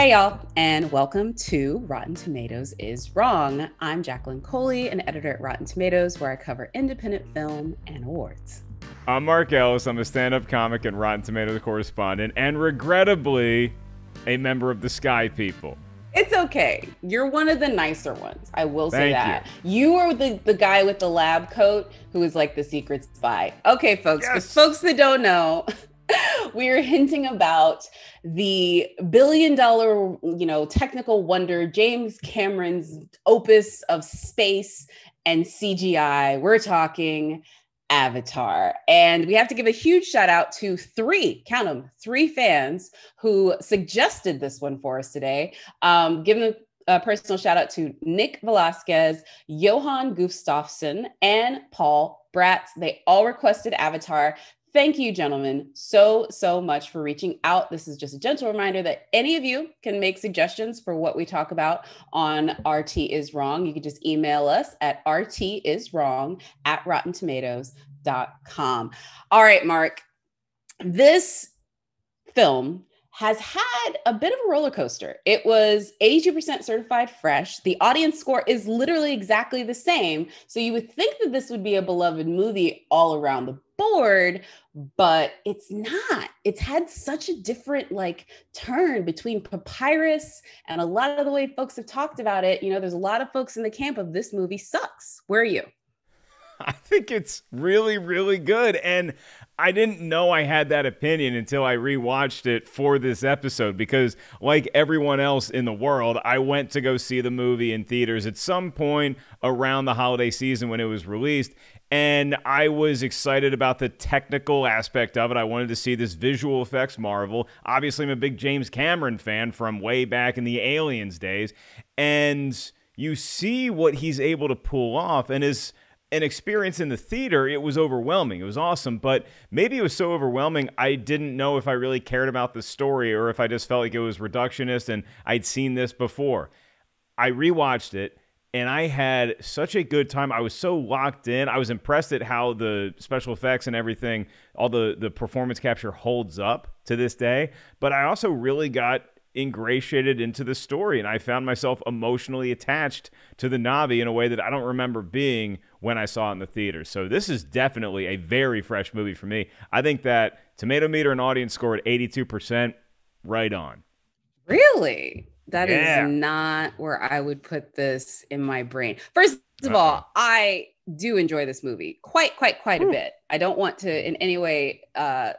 Hey, y'all, and welcome to Rotten Tomatoes is Wrong. I'm Jacqueline Coley, an editor at Rotten Tomatoes, where I cover independent film and awards. I'm Mark Ellis. I'm a stand up comic and Rotten Tomatoes correspondent, and regrettably, a member of the Sky People. It's okay. You're one of the nicer ones. I will say Thank that. You. are the, the guy with the lab coat who is like the secret spy. Okay, folks. For folks that don't know, we are hinting about the billion dollar, you know, technical wonder, James Cameron's opus of space and CGI. We're talking Avatar. And we have to give a huge shout out to three, count them, three fans who suggested this one for us today. Um, give them a personal shout out to Nick Velasquez, Johan Gustafsson, and Paul Bratz. They all requested Avatar. Thank you, gentlemen, so, so much for reaching out. This is just a gentle reminder that any of you can make suggestions for what we talk about on RT is Wrong. You can just email us at rtiswrong at rottentomatoes.com. All right, Mark, this film has had a bit of a roller coaster. It was 82% certified fresh. The audience score is literally exactly the same. So you would think that this would be a beloved movie all around the board, but it's not. It's had such a different like turn between Papyrus and a lot of the way folks have talked about it. You know, there's a lot of folks in the camp of this movie sucks. Where are you? I think it's really, really good. And I didn't know I had that opinion until I rewatched it for this episode because, like everyone else in the world, I went to go see the movie in theaters at some point around the holiday season when it was released. And I was excited about the technical aspect of it. I wanted to see this visual effects marvel. Obviously, I'm a big James Cameron fan from way back in the Aliens days. And you see what he's able to pull off. And as an experience in the theater, it was overwhelming. It was awesome, but maybe it was so overwhelming, I didn't know if I really cared about the story or if I just felt like it was reductionist and I'd seen this before. I rewatched it and I had such a good time. I was so locked in. I was impressed at how the special effects and everything, all the the performance capture holds up to this day. But I also really got ingratiated into the story and I found myself emotionally attached to the Na'vi in a way that I don't remember being when I saw it in the theater. So this is definitely a very fresh movie for me. I think that Tomatometer and audience score at 82%, right on. Really? That is Yeah. not where I would put this in my brain. First of all, I do enjoy this movie quite, quite, quite a bit. I don't want to in any way uh,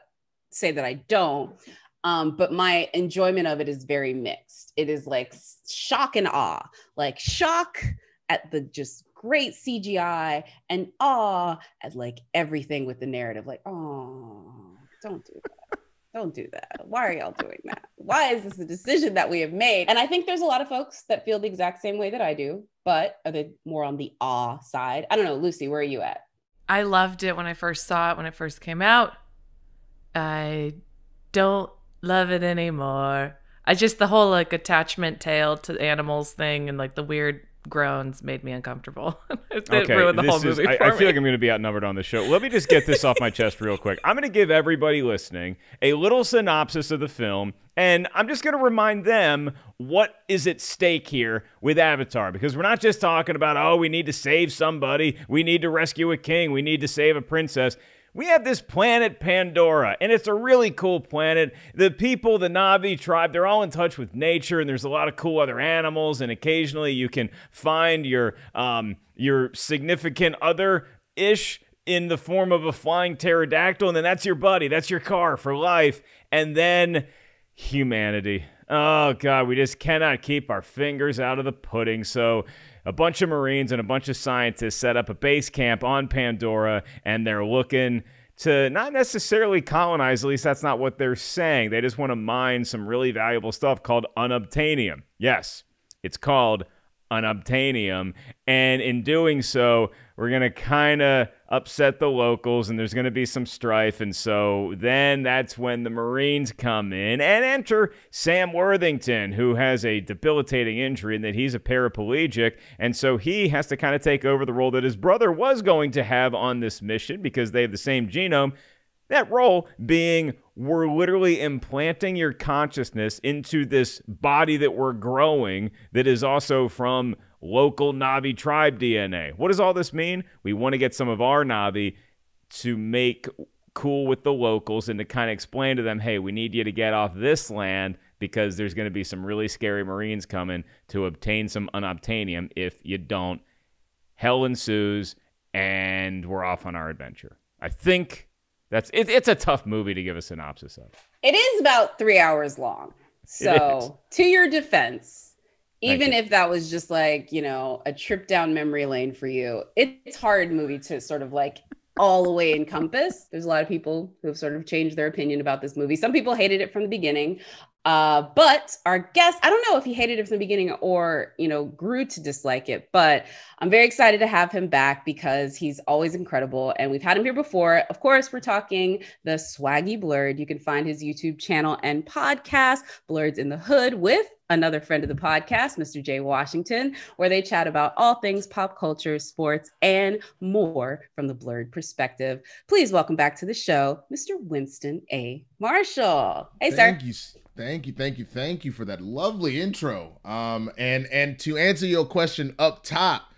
say that I don't, um, but my enjoyment of it is very mixed. It is like shock and awe, like shock at the just great CGI and awe at like everything with the narrative. Like, oh, don't do that. Don't do that. Why are y'all doing that? Why is this a decision that we have made? And I think there's a lot of folks that feel the exact same way that I do, but are they more on the awe side? I don't know. Lucy, where are you at? I loved it when I first saw it when it first came out. I don't love it anymore. I just the whole like attachment tale to animals thing and like the weird groans made me uncomfortable. it Okay, ruined the this whole is- movie I, I feel like I'm going to be outnumbered on the show. Let me just get this off my chest real quick. I'm going to give everybody listening a little synopsis of the film, and I'm just going to remind them what is at stake here with Avatar, because we're not just talking about oh we need to save somebody, we need to rescue a king, we need to save a princess. We have this planet Pandora, and it's a really cool planet. The people, the Na'vi tribe, they're all in touch with nature, and there's a lot of cool other animals. And occasionally, you can find your um, your significant other ish in the form of a flying pterodactyl, and then that's your buddy, that's your car for life. And then humanity. Oh God, we just cannot keep our fingers out of the pudding. So a bunch of Marines and a bunch of scientists set up a base camp on Pandora, and they're looking to not necessarily colonize, at least that's not what they're saying. They just want to mine some really valuable stuff called unobtainium. Yes, it's called unobtainium. And in doing so, we're going to kind of upset the locals and there's going to be some strife. And so then that's when the Marines come in and enter Sam Worthington, who has a debilitating injury and that he's a paraplegic. And so he has to kind of take over the role that his brother was going to have on this mission because they have the same genome. That role being we're literally implanting your consciousness into this body that we're growing that is also from local Na'vi tribe DNA. What does all this mean? We want to get some of our Na'vi to make cool with the locals and to kind of explain to them, hey, we need you to get off this land because there's going to be some really scary Marines coming to obtain some unobtainium. If you don't, hell ensues and we're off on our adventure. I think that's it, it's a tough movie to give a synopsis of. It is about three hours long. So, to your defense, even if that was just like, you know, a trip down memory lane for you, it's hard movie to sort of like all the way encompass. There's a lot of people who have sort of changed their opinion about this movie. Some people hated it from the beginning. Uh, but our guest, I don't know if he hated it from the beginning or, you know, grew to dislike it, but I'm very excited to have him back because he's always incredible. And we've had him here before. Of course, we're talking the swaggy blerd. You can find his YouTube channel and podcast, Blerds N the Hood, with another friend of the podcast, Mr. Jay Washington, where they chat about all things pop culture, sports, and more from the blerd perspective. Please welcome back to the show, Mr. Winston A. Marshall. Hey, Thank sir. you. Thank you, thank you, thank you for that lovely intro. Um, and and to answer your question up top,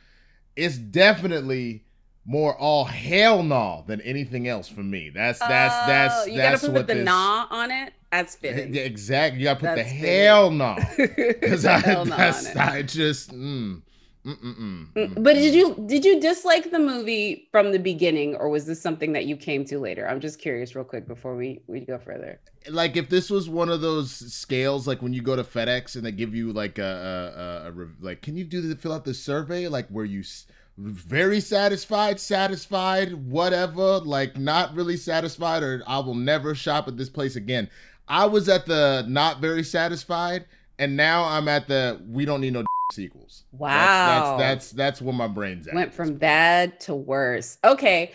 it's definitely more all hell no than anything else for me. That's that's Oh, that's you that's gotta put what the this, nah on it. That's fitting. Yeah, exactly. You gotta put That's the fitting. hell no because I hell nah that's on it. I just mm, mm, mm, mm, mm, But did you did you dislike the movie from the beginning, or was this something that you came to later? I'm just curious, real quick, before we we go further. like if this was one of those scales like when you go to FedEx and they give you like a, a, a, a like can you do the fill out the survey like where you s- very satisfied satisfied whatever like not really satisfied or I will never shop at this place again. I was at the not very satisfied and now I'm at the we don't need no sequels. Wow. That's that's that's, that's where my brain's at. Went from bad to worse. Okay.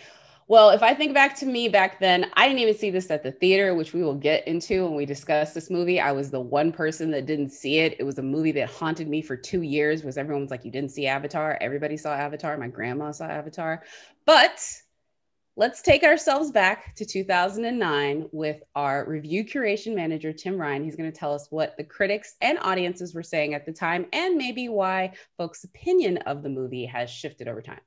Well, if I think back to me back then, I didn't even see this at the theater, which we will get into when we discuss this movie. I was the one person that didn't see it. It was a movie that haunted me for two years. Was everyone was like, "You didn't see Avatar?" Everybody saw Avatar. My grandma saw Avatar. But let's take ourselves back to 2009 with our review curation manager Tim Ryan. He's going to tell us what the critics and audiences were saying at the time, and maybe why folks' opinion of the movie has shifted over time.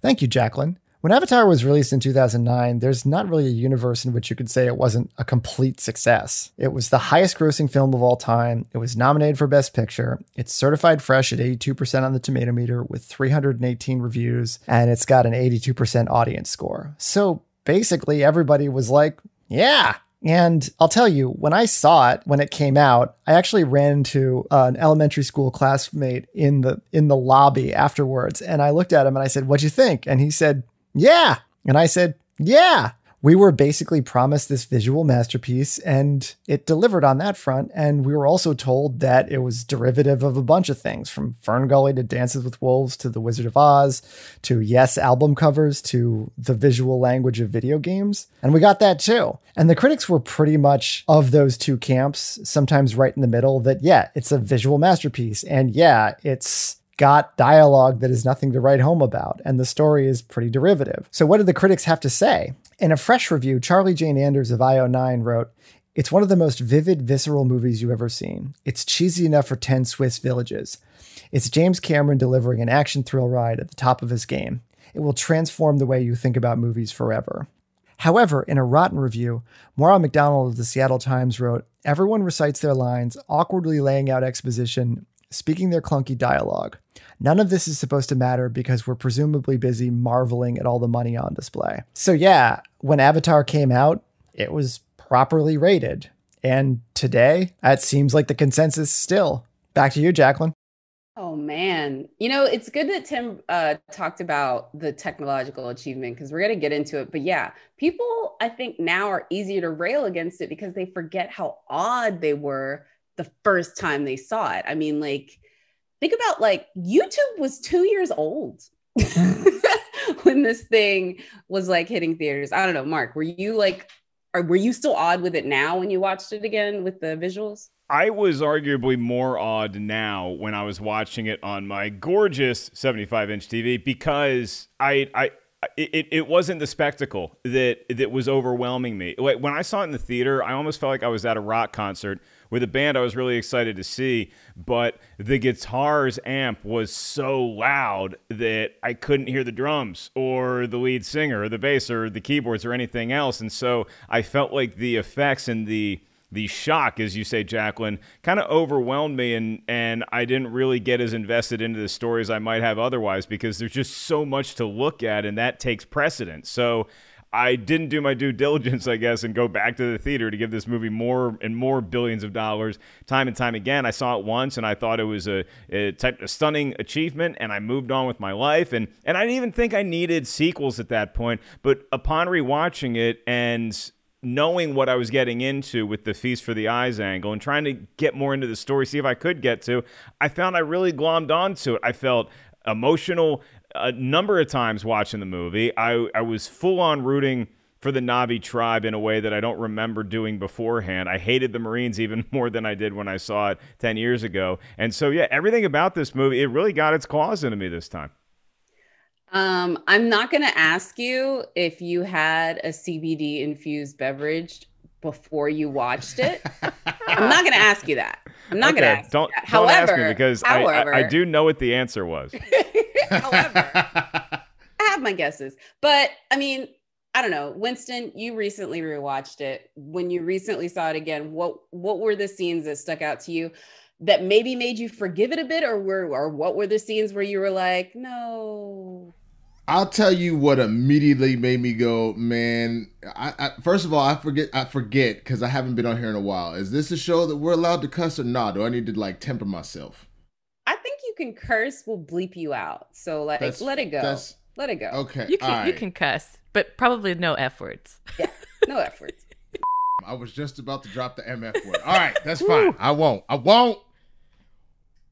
Thank you, Jacqueline. When Avatar was released in 2009, there's not really a universe in which you could say it wasn't a complete success. It was the highest grossing film of all time. It was nominated for Best Picture. It's certified fresh at 82% on the Tomatometer with 318 reviews, and it's got an 82% audience score. So basically, everybody was like, yeah, and I'll tell you, when I saw it when it came out, I actually ran into uh, an elementary school classmate in the in the lobby afterwards, and I looked at him and I said, "What'd you think?" And he said, "Yeah," and I said, "Yeah." We were basically promised this visual masterpiece, and it delivered on that front. And we were also told that it was derivative of a bunch of things, from Fern Gully to Dances with Wolves to The Wizard of Oz to Yes album covers to the visual language of video games. And we got that too. And the critics were pretty much of those two camps, sometimes right in the middle, that yeah, it's a visual masterpiece. And yeah, it's got dialogue that is nothing to write home about, and the story is pretty derivative. So, what did the critics have to say? In a fresh review, Charlie Jane Anders of IO9 wrote, It's one of the most vivid, visceral movies you've ever seen. It's cheesy enough for 10 Swiss villages. It's James Cameron delivering an action thrill ride at the top of his game. It will transform the way you think about movies forever. However, in a rotten review, Moira Macdonald of the Seattle Times wrote, Everyone recites their lines, awkwardly laying out exposition, speaking their clunky dialogue. None of this is supposed to matter because we're presumably busy marveling at all the money on display. So, yeah, when Avatar came out, it was properly rated. And today, that seems like the consensus still. Back to you, Jacqueline. Oh man, you know it's good that Tim uh, talked about the technological achievement because we're gonna get into it. But yeah, people I think now are easier to rail against it because they forget how awed they were the first time they saw it. I mean, like think about like YouTube was two years old when this thing was like hitting theaters. I don't know, Mark, were you like, or were you still awed with it now when you watched it again with the visuals? I was arguably more awed now when I was watching it on my gorgeous 75 inch TV because I, I it, it wasn't the spectacle that that was overwhelming me. When I saw it in the theater, I almost felt like I was at a rock concert with a band I was really excited to see, but the guitar's amp was so loud that I couldn't hear the drums or the lead singer or the bass or the keyboards or anything else. And so I felt like the effects and the the shock, as you say, Jacqueline, kind of overwhelmed me, and and I didn't really get as invested into the story as I might have otherwise because there's just so much to look at, and that takes precedence. So I didn't do my due diligence, I guess, and go back to the theater to give this movie more and more billions of dollars time and time again. I saw it once and I thought it was a, a type of stunning achievement, and I moved on with my life. And, and I didn't even think I needed sequels at that point. But upon rewatching it and knowing what I was getting into with the Feast for the Eyes angle and trying to get more into the story, see if I could get to, I found I really glommed onto it. I felt emotional a number of times watching the movie. I, I was full on rooting for the Na'vi tribe in a way that I don't remember doing beforehand. I hated the Marines even more than I did when I saw it 10 years ago. And so, yeah, everything about this movie, it really got its claws into me this time. Um, I'm not going to ask you if you had a CBD infused beverage before you watched it. I'm not going to ask you that. I'm not okay, going to ask. Don't, don't however, ask me because however, I, I, I do know what the answer was. however, I have my guesses, but I mean, I don't know. Winston, you recently rewatched it. When you recently saw it again, what what were the scenes that stuck out to you that maybe made you forgive it a bit, or were or what were the scenes where you were like, no, I'll tell you what immediately made me go, man. I, I first of all, I forget, I forget because I haven't been on here in a while. Is this a show that we're allowed to cuss or not? Do I need to like temper myself? I you can curse. We'll bleep you out. So like, that's, let it go. Let it go. Okay. You can right. you can cuss, but probably no f words. Yeah, no f words. I was just about to drop the mf word. All right, that's fine. I won't. I won't.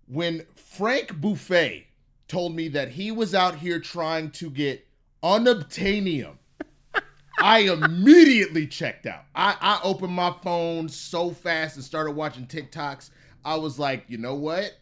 When Frank Buffet told me that he was out here trying to get unobtainium. I immediately checked out. I, I opened my phone so fast and started watching TikToks. I was like, you know what?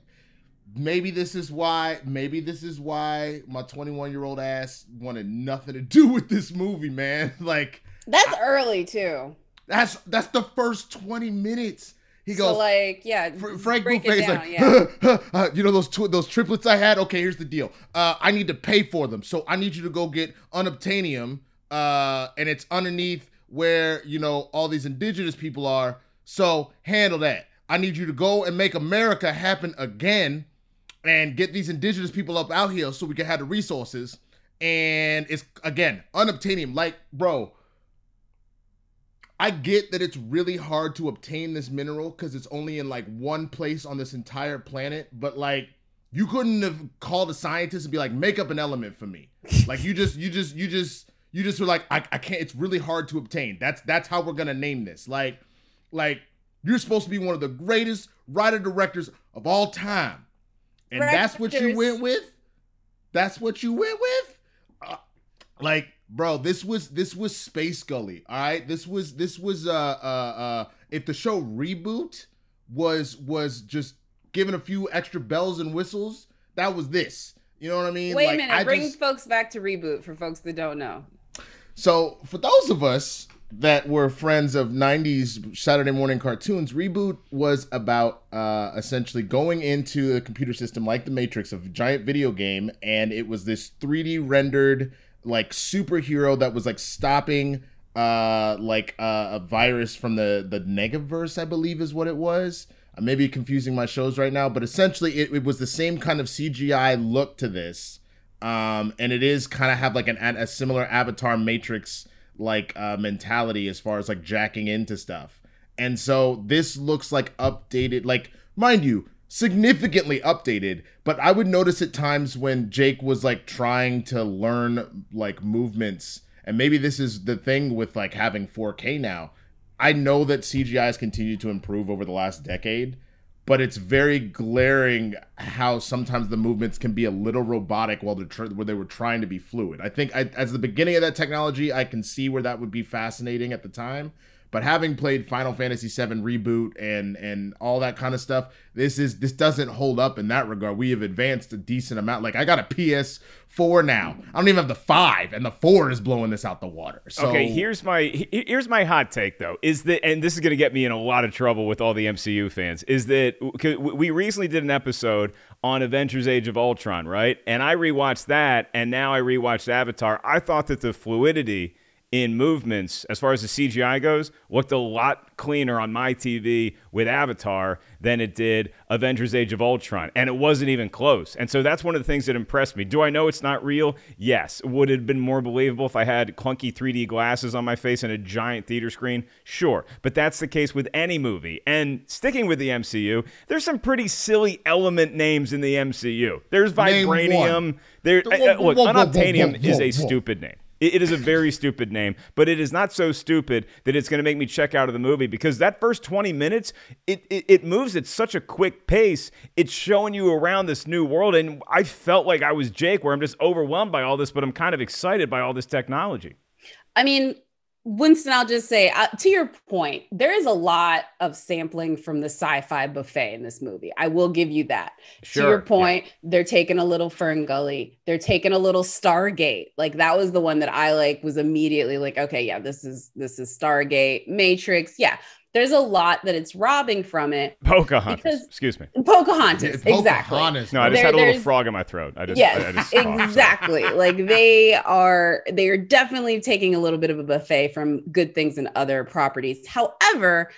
Maybe this is why, maybe this is why my 21 year old ass wanted nothing to do with this movie, man. Like, that's I, early too. That's that's the first 20 minutes. He goes so like yeah. Frank Buffet's like yeah. uh, you know those two, those triplets I had. Okay, here's the deal. Uh, I need to pay for them, so I need you to go get unobtainium, uh, and it's underneath where you know all these indigenous people are. So handle that. I need you to go and make America happen again, and get these indigenous people up out here so we can have the resources. And it's again unobtainium. Like, bro, I get that it's really hard to obtain this mineral because it's only in like one place on this entire planet, but like you couldn't have called a scientist and be like, make up an element for me. like you just, you just, you just, you just were like, I, I can't. It's really hard to obtain. That's that's how we're gonna name this. Like, like you're supposed to be one of the greatest writer directors of all time, and that's what you went with. That's what you went with. Uh, like bro this was this was space gully all right? This was this was uh uh uh if the show reboot was was just given a few extra bells and whistles that was this. You know what i mean? Wait like, a minute I bring just... folks back to reboot for folks that don't know. So for those of us that were friends of 90s saturday morning cartoons reboot was about uh essentially going into a computer system like the matrix of a giant video game and it was this 3d rendered like superhero that was like stopping uh like uh, a virus from the the negaverse i believe is what it was. I may be confusing my shows right now but essentially it, it was the same kind of cgi look to this um and it is kind of have like an a similar avatar matrix like uh mentality as far as like jacking into stuff. And so this looks like updated like mind you significantly updated but i would notice at times when jake was like trying to learn like movements and maybe this is the thing with like having 4k now i know that cgi has continued to improve over the last decade but it's very glaring how sometimes the movements can be a little robotic while they're tr- where they were trying to be fluid. I think I, as the beginning of that technology i can see where that would be fascinating at the time But having played Final Fantasy VII reboot and and all that kind of stuff, this is this doesn't hold up in that regard. We have advanced a decent amount. Like I got a PS4 now. I don't even have the five, and the four is blowing this out the water. So, okay, here's my here's my hot take though. Is that and this is going to get me in a lot of trouble with all the MCU fans. Is that we recently did an episode on Avengers: Age of Ultron, right? And I rewatched that, and now I rewatched Avatar. I thought that the fluidity in movements, as far as the CGI goes, looked a lot cleaner on my TV with Avatar than it did Avengers Age of Ultron. And it wasn't even close. And so that's one of the things that impressed me. Do I know it's not real? Yes. Would it have been more believable if I had clunky 3D glasses on my face and a giant theater screen? Sure. But that's the case with any movie. And sticking with the MCU, there's some pretty silly element names in the MCU. There's Vibranium. There, uh, uh, look, whoa, whoa, unobtainium whoa, is a stupid name. It is a very stupid name, but it is not so stupid that it's going to make me check out of the movie because that first 20 minutes, it, it, it moves at such a quick pace. It's showing you around this new world. And I felt like I was Jake, where I'm just overwhelmed by all this, but I'm kind of excited by all this technology. I mean, Winston, I'll just say uh, to your point, there is a lot of sampling from the sci fi buffet in this movie. I will give you that. Sure, to your yeah. point, they're taking a little Fern Gully, they're taking a little Stargate. Like that was the one that I like was immediately like, okay, yeah, this is this is Stargate, Matrix. Yeah, there's a lot that it's robbing from it. Pocahontas. Because- Excuse me. Pocahontas, Yeah, exactly. Pocahontas. No, I just There- had a little frog in my throat. I just, yes I, I just coughed, so. exactly like they are they are definitely taking a little bit of a buffet from good things and other properties however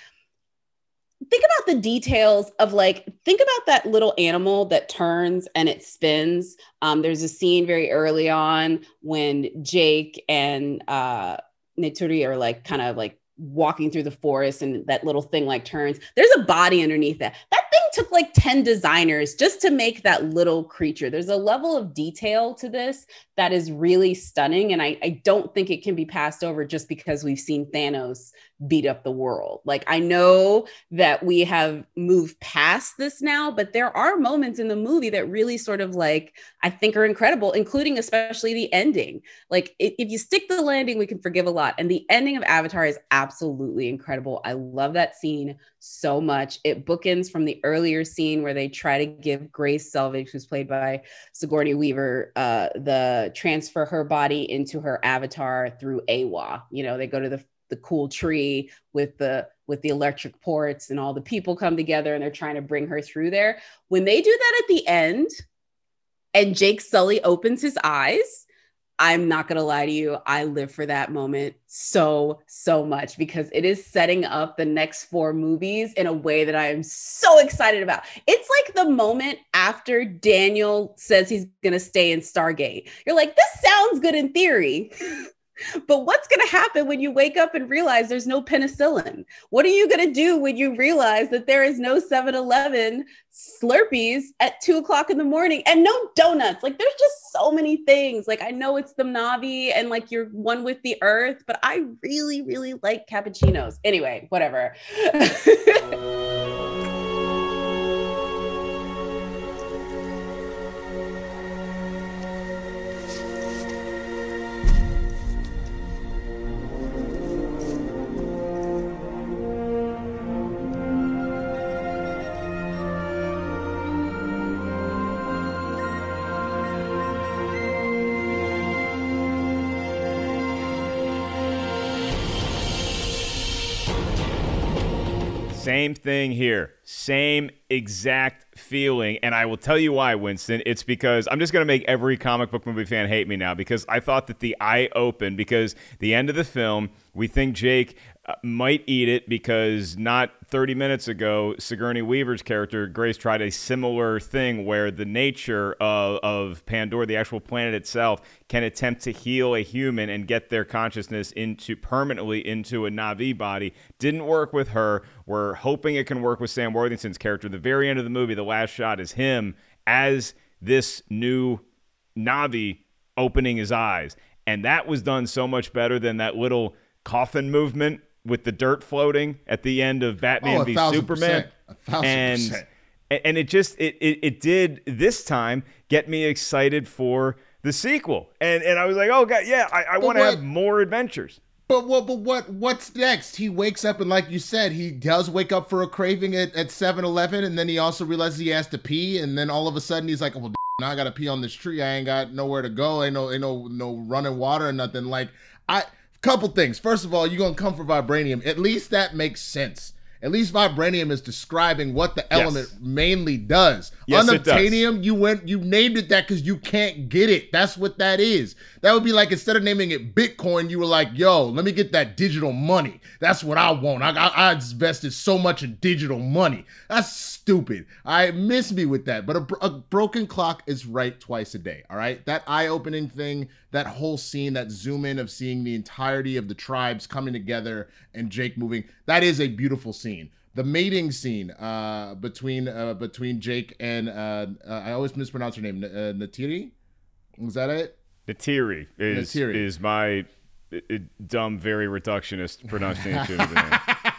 think about the details of like think about that little animal that turns and it spins um, there's a scene very early on when jake and uh Neytiri are like kind of like walking through the forest and that little thing like turns there's a body underneath that. That thing took like 10 designers just to make that little creature. There's a level of detail to this that is really stunning and I, I don't think it can be passed over just because we've seen thanos beat up the world. Like i know that we have moved past this now but there are moments in the movie that really sort of like i think are incredible including especially the ending. Like if you stick the landing we can forgive a lot and the ending of avatar is absolutely incredible. I love that scene so much. It bookends from the earlier scene where they try to give grace selvage who's played by sigourney weaver uh, the transfer her body into her avatar through Eywa you know they go to the the cool tree with the with the electric ports and all the people come together and they're trying to bring her through there. When they do that at the end and jake sully opens his eyes I'm not going to lie to you. I live for that moment so, so much because it is setting up the next four movies in a way that I am so excited about. It's like the moment after Daniel says he's going to stay in Stargate. You're like, this sounds good in theory. But what's going to happen when you wake up and realize there's no penicillin? What are you going to do when you realize that there is no 7 Eleven Slurpees at two o'clock in the morning and no donuts? Like, there's just so many things. Like, I know it's the Na'vi and like you're one with the earth, but I really, really like cappuccinos. Anyway, whatever. Same thing here. Same exact feeling. And I will tell you why, Winston. It's because I'm just going to make every comic book movie fan hate me now because I thought that the eye opened because the end of the film, we think Jake uh, might eat it because not 30 minutes ago, Sigourney Weaver's character, Grace, tried a similar thing where the nature of, of Pandora, the actual planet itself, can attempt to heal a human and get their consciousness into permanently into a Na'vi body. Didn't work with her. We're hoping it can work with Sam Worthington's character. The very end of the movie, the last shot is him as this new Na'vi opening his eyes. And that was done so much better than that little coffin movement with the dirt floating at the end of Batman Oh, v Superman. percent. A thousand and percent. and it just it, it it did this time get me excited for the sequel. And and I was like, oh god, yeah, I, I want to have more adventures. But what? But what? What's next? He wakes up and, like you said, he does wake up for a craving at at 7-Eleven, and then he also realizes he has to pee, and then all of a sudden he's like, "Well, now I gotta pee on this tree. I ain't got nowhere to go. Ain't no, ain't no, no running water or nothing." Like, I couple things. First of all, you're gonna come for vibranium. At least that makes sense. At least vibranium is describing what the Yes. element mainly does. Yes, it does. Unobtainium, you went, you named it that because you can't get it. That's what that is. That would be like instead of naming it Bitcoin, you were like, "Yo, let me get that digital money. That's what I want. I, I, I invested so much in digital money. That's stupid. I miss me with that. But a, a broken clock is right twice a day. All right, that eye-opening thing, that whole scene, that zoom in of seeing the entirety of the tribes coming together and Jake moving. That is a beautiful scene. The mating scene uh, between uh, between Jake and uh, uh, I always mispronounce her name, N- uh, Natiri. Is that it? Natiri is Natiri. is my dumb, very reductionist pronunciation of the name.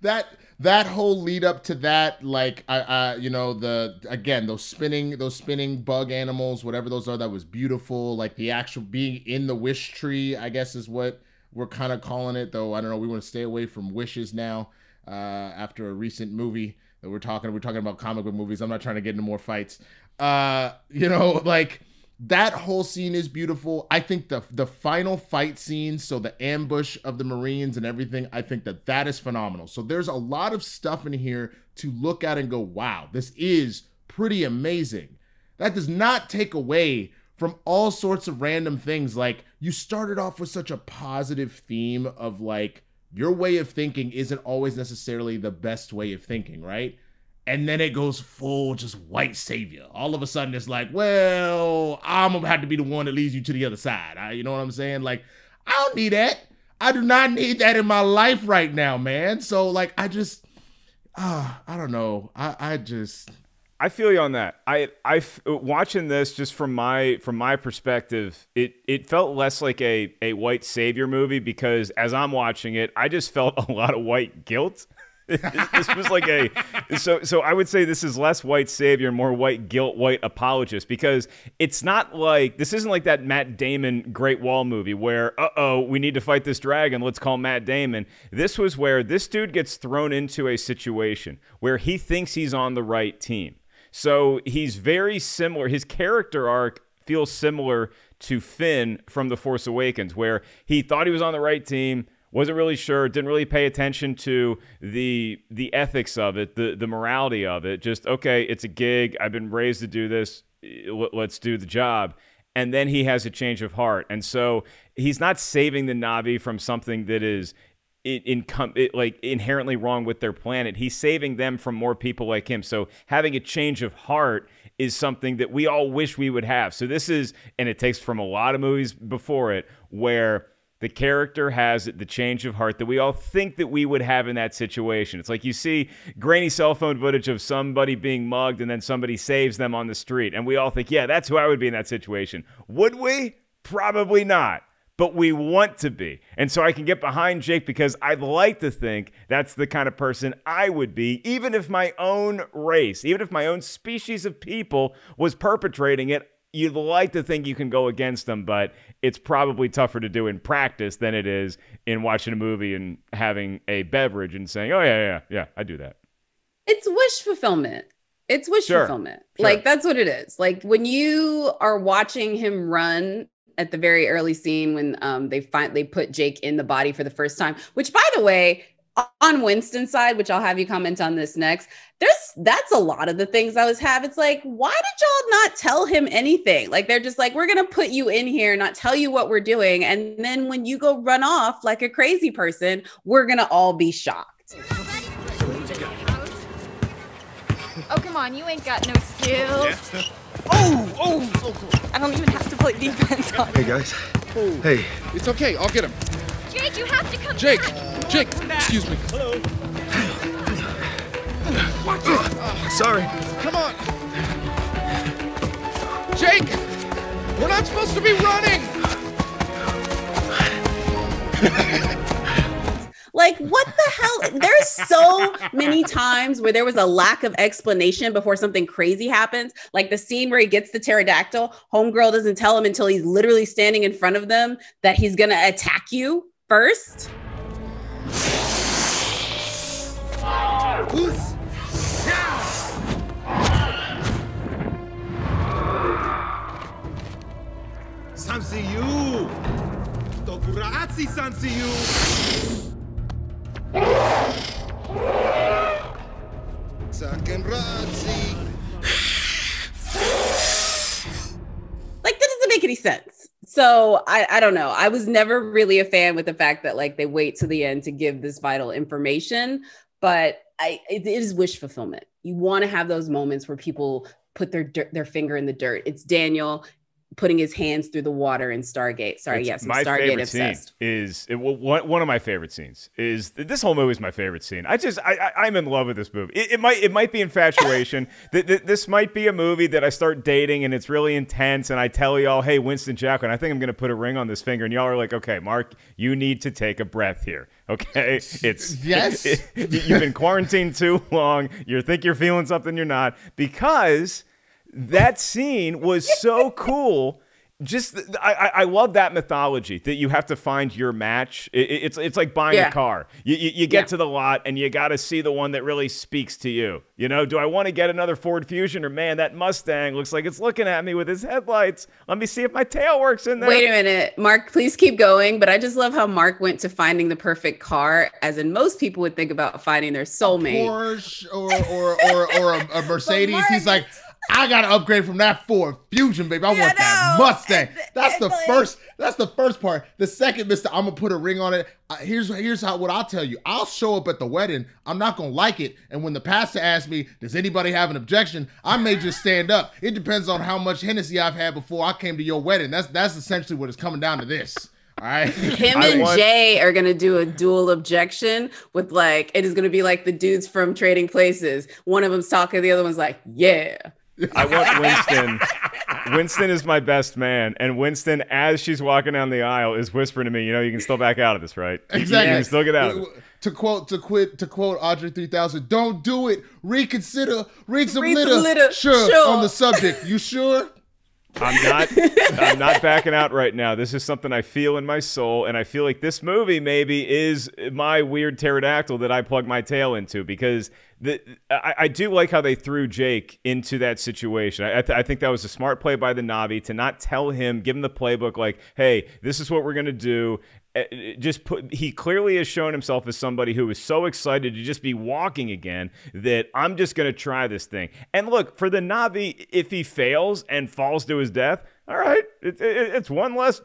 that that whole lead up to that like i i you know the again those spinning those spinning bug animals whatever those are that was beautiful like the actual being in the wish tree i guess is what we're kind of calling it though i don't know we want to stay away from wishes now uh after a recent movie that we're talking we're talking about comic book movies i'm not trying to get into more fights uh you know like that whole scene is beautiful. I think the the final fight scene, so the ambush of the Marines and everything, I think that that is phenomenal. So there's a lot of stuff in here to look at and go, "Wow, this is pretty amazing." That does not take away from all sorts of random things like you started off with such a positive theme of like your way of thinking isn't always necessarily the best way of thinking, right? And then it goes full just white savior. All of a sudden, it's like, well, I'm gonna have to be the one that leads you to the other side. I, you know what I'm saying? Like, I don't need that. I do not need that in my life right now, man. So, like, I just, ah, I don't know. I, I just, I feel you on that. I, I watching this just from my from my perspective, it it felt less like a a white savior movie because as I'm watching it, I just felt a lot of white guilt. this was like a so so I would say this is less white savior, more white guilt, white apologist because it's not like this isn't like that Matt Damon Great Wall movie where uh oh we need to fight this dragon, let's call Matt Damon. This was where this dude gets thrown into a situation where he thinks he's on the right team. So he's very similar. His character arc feels similar to Finn from The Force Awakens, where he thought he was on the right team, wasn't really sure, didn't really pay attention to the the ethics of it, the the morality of it. Just okay, it's a gig. I've been raised to do this. Let's do the job. And then he has a change of heart, and so he's not saving the Na'vi from something that is in, in it, like inherently wrong with their planet. He's saving them from more people like him. So having a change of heart is something that we all wish we would have. So this is, and it takes from a lot of movies before it, where the character has the change of heart that we all think that we would have in that situation. It's like you see grainy cell phone footage of somebody being mugged and then somebody saves them on the street. And we all think, yeah, that's who I would be in that situation. Would we? Probably not but we want to be. And so I can get behind Jake because I'd like to think that's the kind of person I would be, even if my own race, even if my own species of people was perpetrating it. You'd like to think you can go against them, but it's probably tougher to do in practice than it is in watching a movie and having a beverage and saying, oh, yeah, yeah, yeah, I do that. it's wish fulfillment. It's wish Sure, fulfillment. sure. Like that's what it is. Like when you are watching him run at the very early scene when um they find they put Jake in the body for the first time, which by the way, on Winston's side, which I'll have you comment on this next, there's that's a lot of the things I was have. It's like, why did y'all not tell him anything? Like they're just like, we're gonna put you in here, not tell you what we're doing, and then when you go run off like a crazy person, we're gonna all be shocked. Oh, come on, you ain't got no skills. Oh oh, oh, oh, oh, I don't even have to play defense on Hey guys. Hey. It's okay. I'll get him. Jake, you have to come Jake. back. Jake. Excuse me. Hello. Sorry. Come on. Jake. We're not supposed to be running. Like, what the hell? There's so many times where there was a lack of explanation before something crazy happens. Like the scene where he gets the pterodactyl, homegirl doesn't tell him until he's literally standing in front of them that he's gonna attack you. First. Sansiyu! Dokuratsi Sansiyu! Sakenratsi! Like that doesn't make any sense. So I, I don't know. I was never really a fan with the fact that like they wait to the end to give this vital information, but I it is wish fulfillment. You want to have those moments where people put their their finger in the dirt. It's Daniel putting his hands through the water in Stargate. Sorry, It's yes, I'm my Stargate favorite obsessed. scene is it, well, one, one of my favorite scenes is this whole movie is my favorite scene. I just I, I I'm in love with this movie. It, it might it might be infatuation. Th- th- this might be a movie that I start dating and it's really intense and I tell y'all, hey, Winston Jacqueline, I think I'm gonna put a ring on this finger, and y'all are like, okay, Mark, you need to take a breath here. Okay, it's Yes. you've been quarantined too long. You think you're feeling something you're not because that scene was so cool. Just I, I I love that mythology that you have to find your match. It- it- it's it's like buying Yeah. a car. You you, you get Yeah. to the lot and you got to see the one that really speaks to you. You know, do I want to get another Ford Fusion or man that Mustang looks like it's looking at me with his headlights? Let me see if my tail works in there. Wait a minute, Mark, please keep going. But I just love how Mark went to finding the perfect car, as in most people would think about finding their soulmate. Porsche or or or, or a, a Mercedes. Mark He's like, I gotta upgrade from that Ford Fusion, baby. I Yeah, want that. Mustang. And- That's and the like- first. That's the first part. The second, Mister, I'm gonna put a ring on it. Uh, here's here's how what I'll tell you. I'll show up at the wedding. I'm not gonna like it, and when the pastor asks me, does anybody have an objection? I may just stand up. It depends on how much Hennessy I've had before I came to your wedding. That's that's essentially what it's coming down to this. All right. Him and want- Jay are gonna do a dual objection with like it is gonna be like the dudes from Trading Places. One of them's talking, the other one's like, "Yeah." I want Winston. Winston is my best man, and Winston, as she's walking down the aisle, is whispering to me, "You know, you can still back out of this, right? Exactly. You can still get out of it." To quote to quit to quote André 3000, don't do it. Reconsider. Read some Read some litter. litter. Sure, Sure. on the subject. You sure? I'm not. I'm not backing out right now. This is something I feel in my soul, and I feel like this movie maybe is my weird pterodactyl that I plug my tail into because the I, I do like how they threw Jake into that situation. I, I, th- I think that was a smart play by the Na'vi to not tell him, give him the playbook, like, "Hey, this is what we're gonna do." Uh, Just put. He clearly has shown himself as somebody who is so excited to just be walking again that I'm just gonna try this thing. And look for the Na'vi, if he fails and falls to his death, all right, it, it, it's one less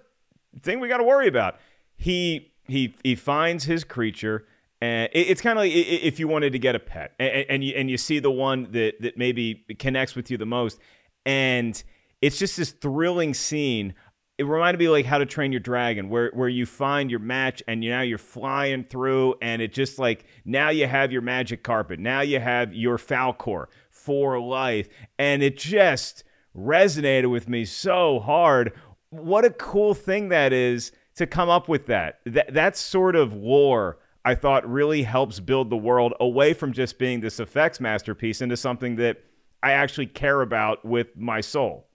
thing we got to worry about. He he he finds his creature, and it, it's kind of like if you wanted to get a pet, and, and you and you see the one that that maybe connects with you the most, and it's just this thrilling scene. It reminded me like How to Train Your Dragon, where where you find your match and you, now you're flying through, and it just like now you have your magic carpet, now you have your Falkor for life, and it just resonated with me so hard. What a cool thing that is to come up with that. That that sort of lore I thought really helps build the world away from just being this effects masterpiece into something that I actually care about with my soul.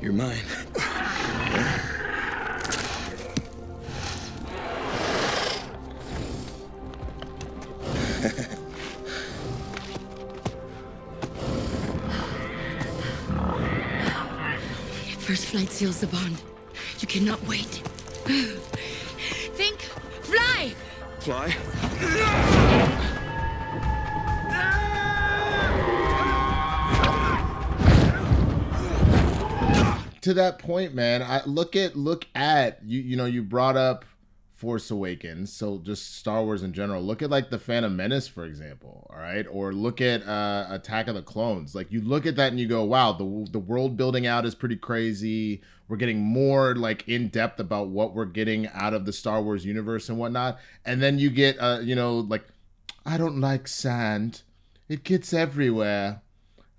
You're mine. First flight seals the bond. You cannot wait. Think, fly! Fly? To that point, man, I look at look at you. You know, you brought up Force Awakens, so just Star Wars in general. Look at like the Phantom Menace, for example. All right, or look at uh, Attack of the Clones. Like you look at that and you go, "Wow, the the world building out is pretty crazy." We're getting more like in depth about what we're getting out of the Star Wars universe and whatnot. And then you get, uh, you know, like I don't like sand. It gets everywhere.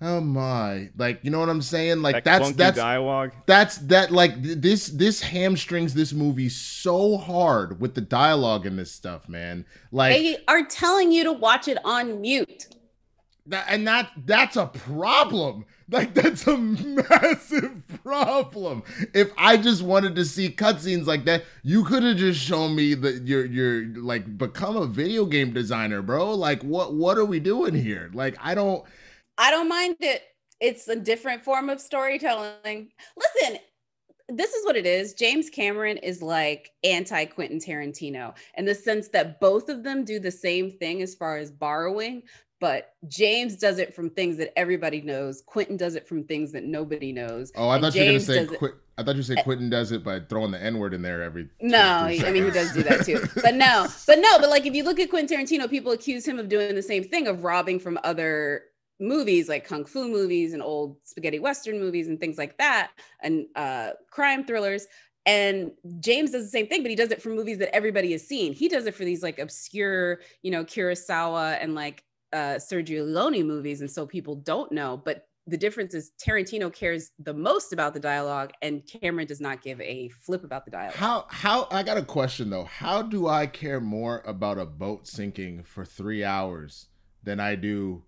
Oh my! Like you know what I'm saying? Like That that's that's dialogue. that's that like th- this this hamstrings this movie so hard with the dialogue and this stuff, man. Like They are telling you to watch it on mute. That, and that that's a problem. Like that's a massive problem. If I just wanted to see cutscenes like that, you could have just shown me that you're you're like become a video game designer, bro. Like what what are we doing here? Like I don't I don't mind it. It's a different form of storytelling. Listen, this is what it is. James Cameron is like anti Quentin Tarantino in the sense that both of them do the same thing as far as borrowing, but James does it from things that everybody knows. Quentin does it from things that nobody knows. Oh, I thought you were gonna say does Qu- I thought you said Quentin does it by throwing the N word in there every. No, I mean he does do that too. But no, but no, but like if you look at Quentin Tarantino, people accuse him of doing the same thing of robbing from other movies like kung fu movies and old spaghetti western movies and things like that and uh crime thrillers and James does the same thing, but he does it for movies that everybody has seen. He does it for these like obscure, you know, Kurosawa and like uh Sergio Leone movies, and so people don't know. But the difference is Tarantino cares the most about the dialogue, and Cameron does not give a flip about the dialogue. How how I got a question though. How do I care more about a boat sinking for three hours than I do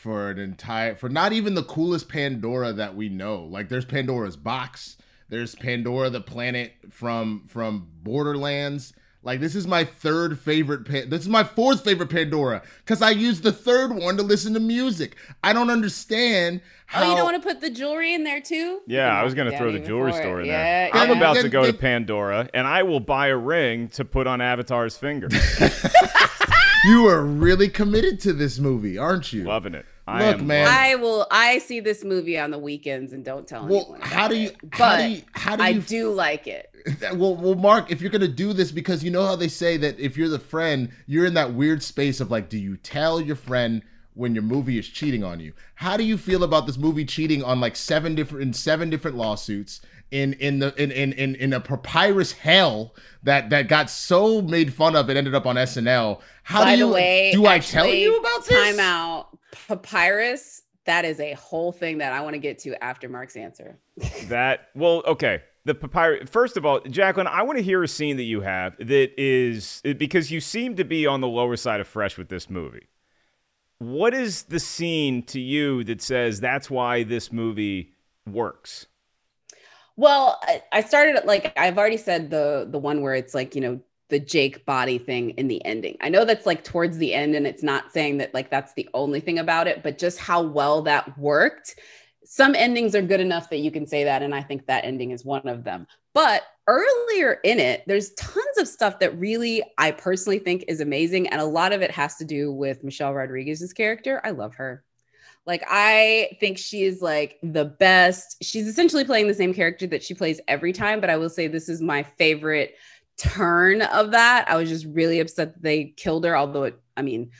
for an entire for not even the coolest Pandora that we know? Like there's Pandora's box, there's Pandora the planet from from Borderlands. Like this is my third favorite. Pa- this is my fourth favorite Pandora because I used the third one to listen to music. I don't understand how. Oh, you don't want to put the jewelry in there too? Yeah, I was going to Yeah, throw the jewelry for it. store in Yeah, there. I'm yeah. about to Then- go to Pandora, and I will buy a ring to put on Avatar's finger. you are really committed to this movie, aren't you? Loving it. I Look, am man. I will. I see this movie on the weekends and don't tell Well, anyone. how do you? it. How do you? How do I do like it. Well, well, Mark, if you're gonna do this, because you know how they say that if you're the friend, you're in that weird space of like, do you tell your friend when your movie is cheating on you? How do you feel about this movie cheating on like seven different in seven different lawsuits? In in the in, in in in a papyrus hell that that got so made fun of it ended up on SNL. How By do you the way, do I tell you about this? Time out. Papyrus. That is a whole thing that I want to get to after Mark's answer. That well, okay. The papyrus. First of all, Jacqueline, I want to hear a scene that you have that is because you seem to be on the lower side of fresh with this movie. What is the scene to you that says that's why this movie works? Well, I, started like I've already said the the one where it's like you know the Jake body thing in the ending. I know that's like towards the end, and it's not saying that like that's the only thing about it, but just how well that worked. Some endings are good enough that you can say that, and I think that ending is one of them. But earlier in it, there's tons of stuff that really I personally think is amazing, and a lot of it has to do with Michelle Rodriguez's character. I love her. Like I think she is like the best. She's essentially playing the same character that she plays every time, but I will say this is my favorite turn of that. I was just really upset that they killed her, although it I mean,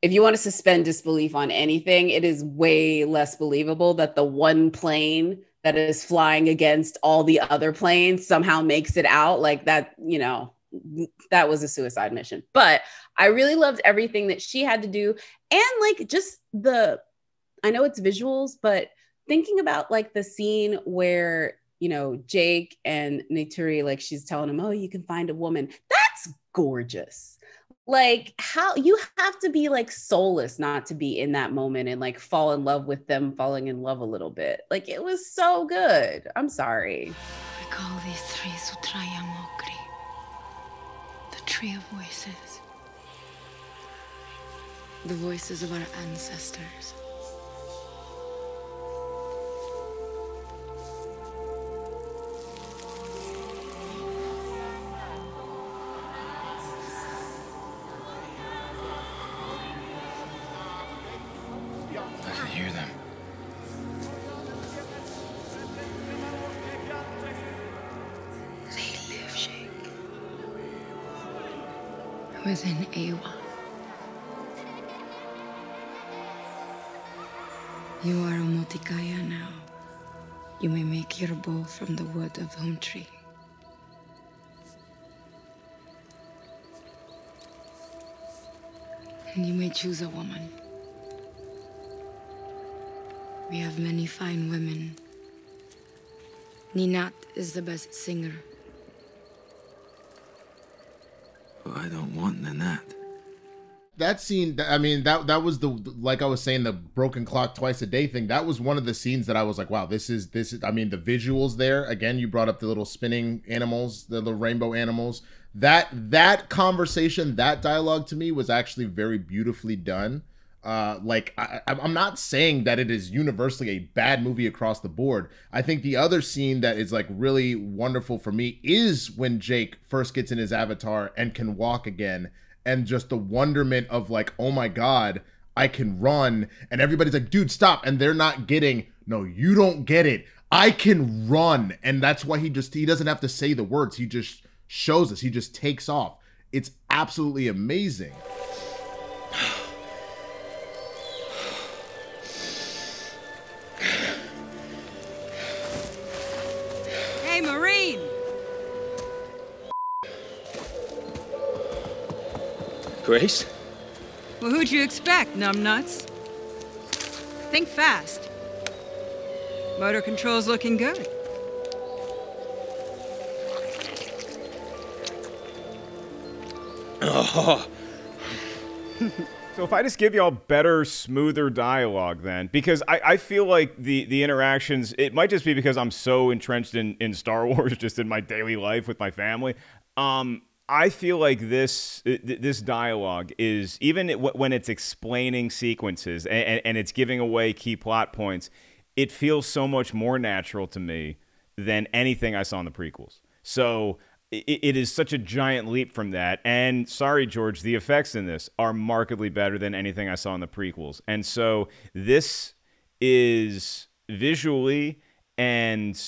if you want to suspend disbelief on anything, it is way less believable that the one plane that is flying against all the other planes somehow makes it out like that, you know, that was a suicide mission. But I really loved everything that she had to do and like just the I know it's visuals, but thinking about like the scene where you know Jake and Neytiri, like she's telling him, "Oh, you can find a woman." That's gorgeous. Like how you have to be like soulless not to be in that moment and like fall in love with them falling in love a little bit. Like it was so good. I'm sorry. We call these three Sutraya Mokri. The tree of voices. The voices of our ancestors. The Home Tree. And you may choose a woman. We have many fine women. Ninat is the best singer. But I don't want Ninat. That scene i mean that that was the like i was saying the broken clock twice a day thing. That was one of the scenes that i was like wow this is this is i mean the visuals there again you brought up the little spinning animals the little rainbow animals. That that conversation that dialogue to me was actually very beautifully done. Uh like I, i'm not saying that it is universally a bad movie across the board. I think the other scene that is like really wonderful for me is when jake first gets in his avatar and can walk again and just the wonderment of like, oh my god, I can run, and everybody's like, dude, stop, and they're not getting. No, you don't get it. I can run, and that's why he just he doesn't have to say the words. He just shows us. He just takes off. It's absolutely amazing. Grace? Well, who'd you expect, numbnuts? Think fast. Motor control's looking good. Oh. So if I just give y'all better, smoother dialogue, then because I, I feel like the the interactions, it might just be because I'm so entrenched in in Star Wars, just in my daily life with my family. Um, I feel like this uh, this dialogue is even when it's explaining sequences and, and it's giving away key plot points, it feels so much more natural to me than anything I saw in the prequels. So it, it is such a giant leap from that. And sorry, George, the effects in this are markedly better than anything I saw in the prequels. And so this is visually and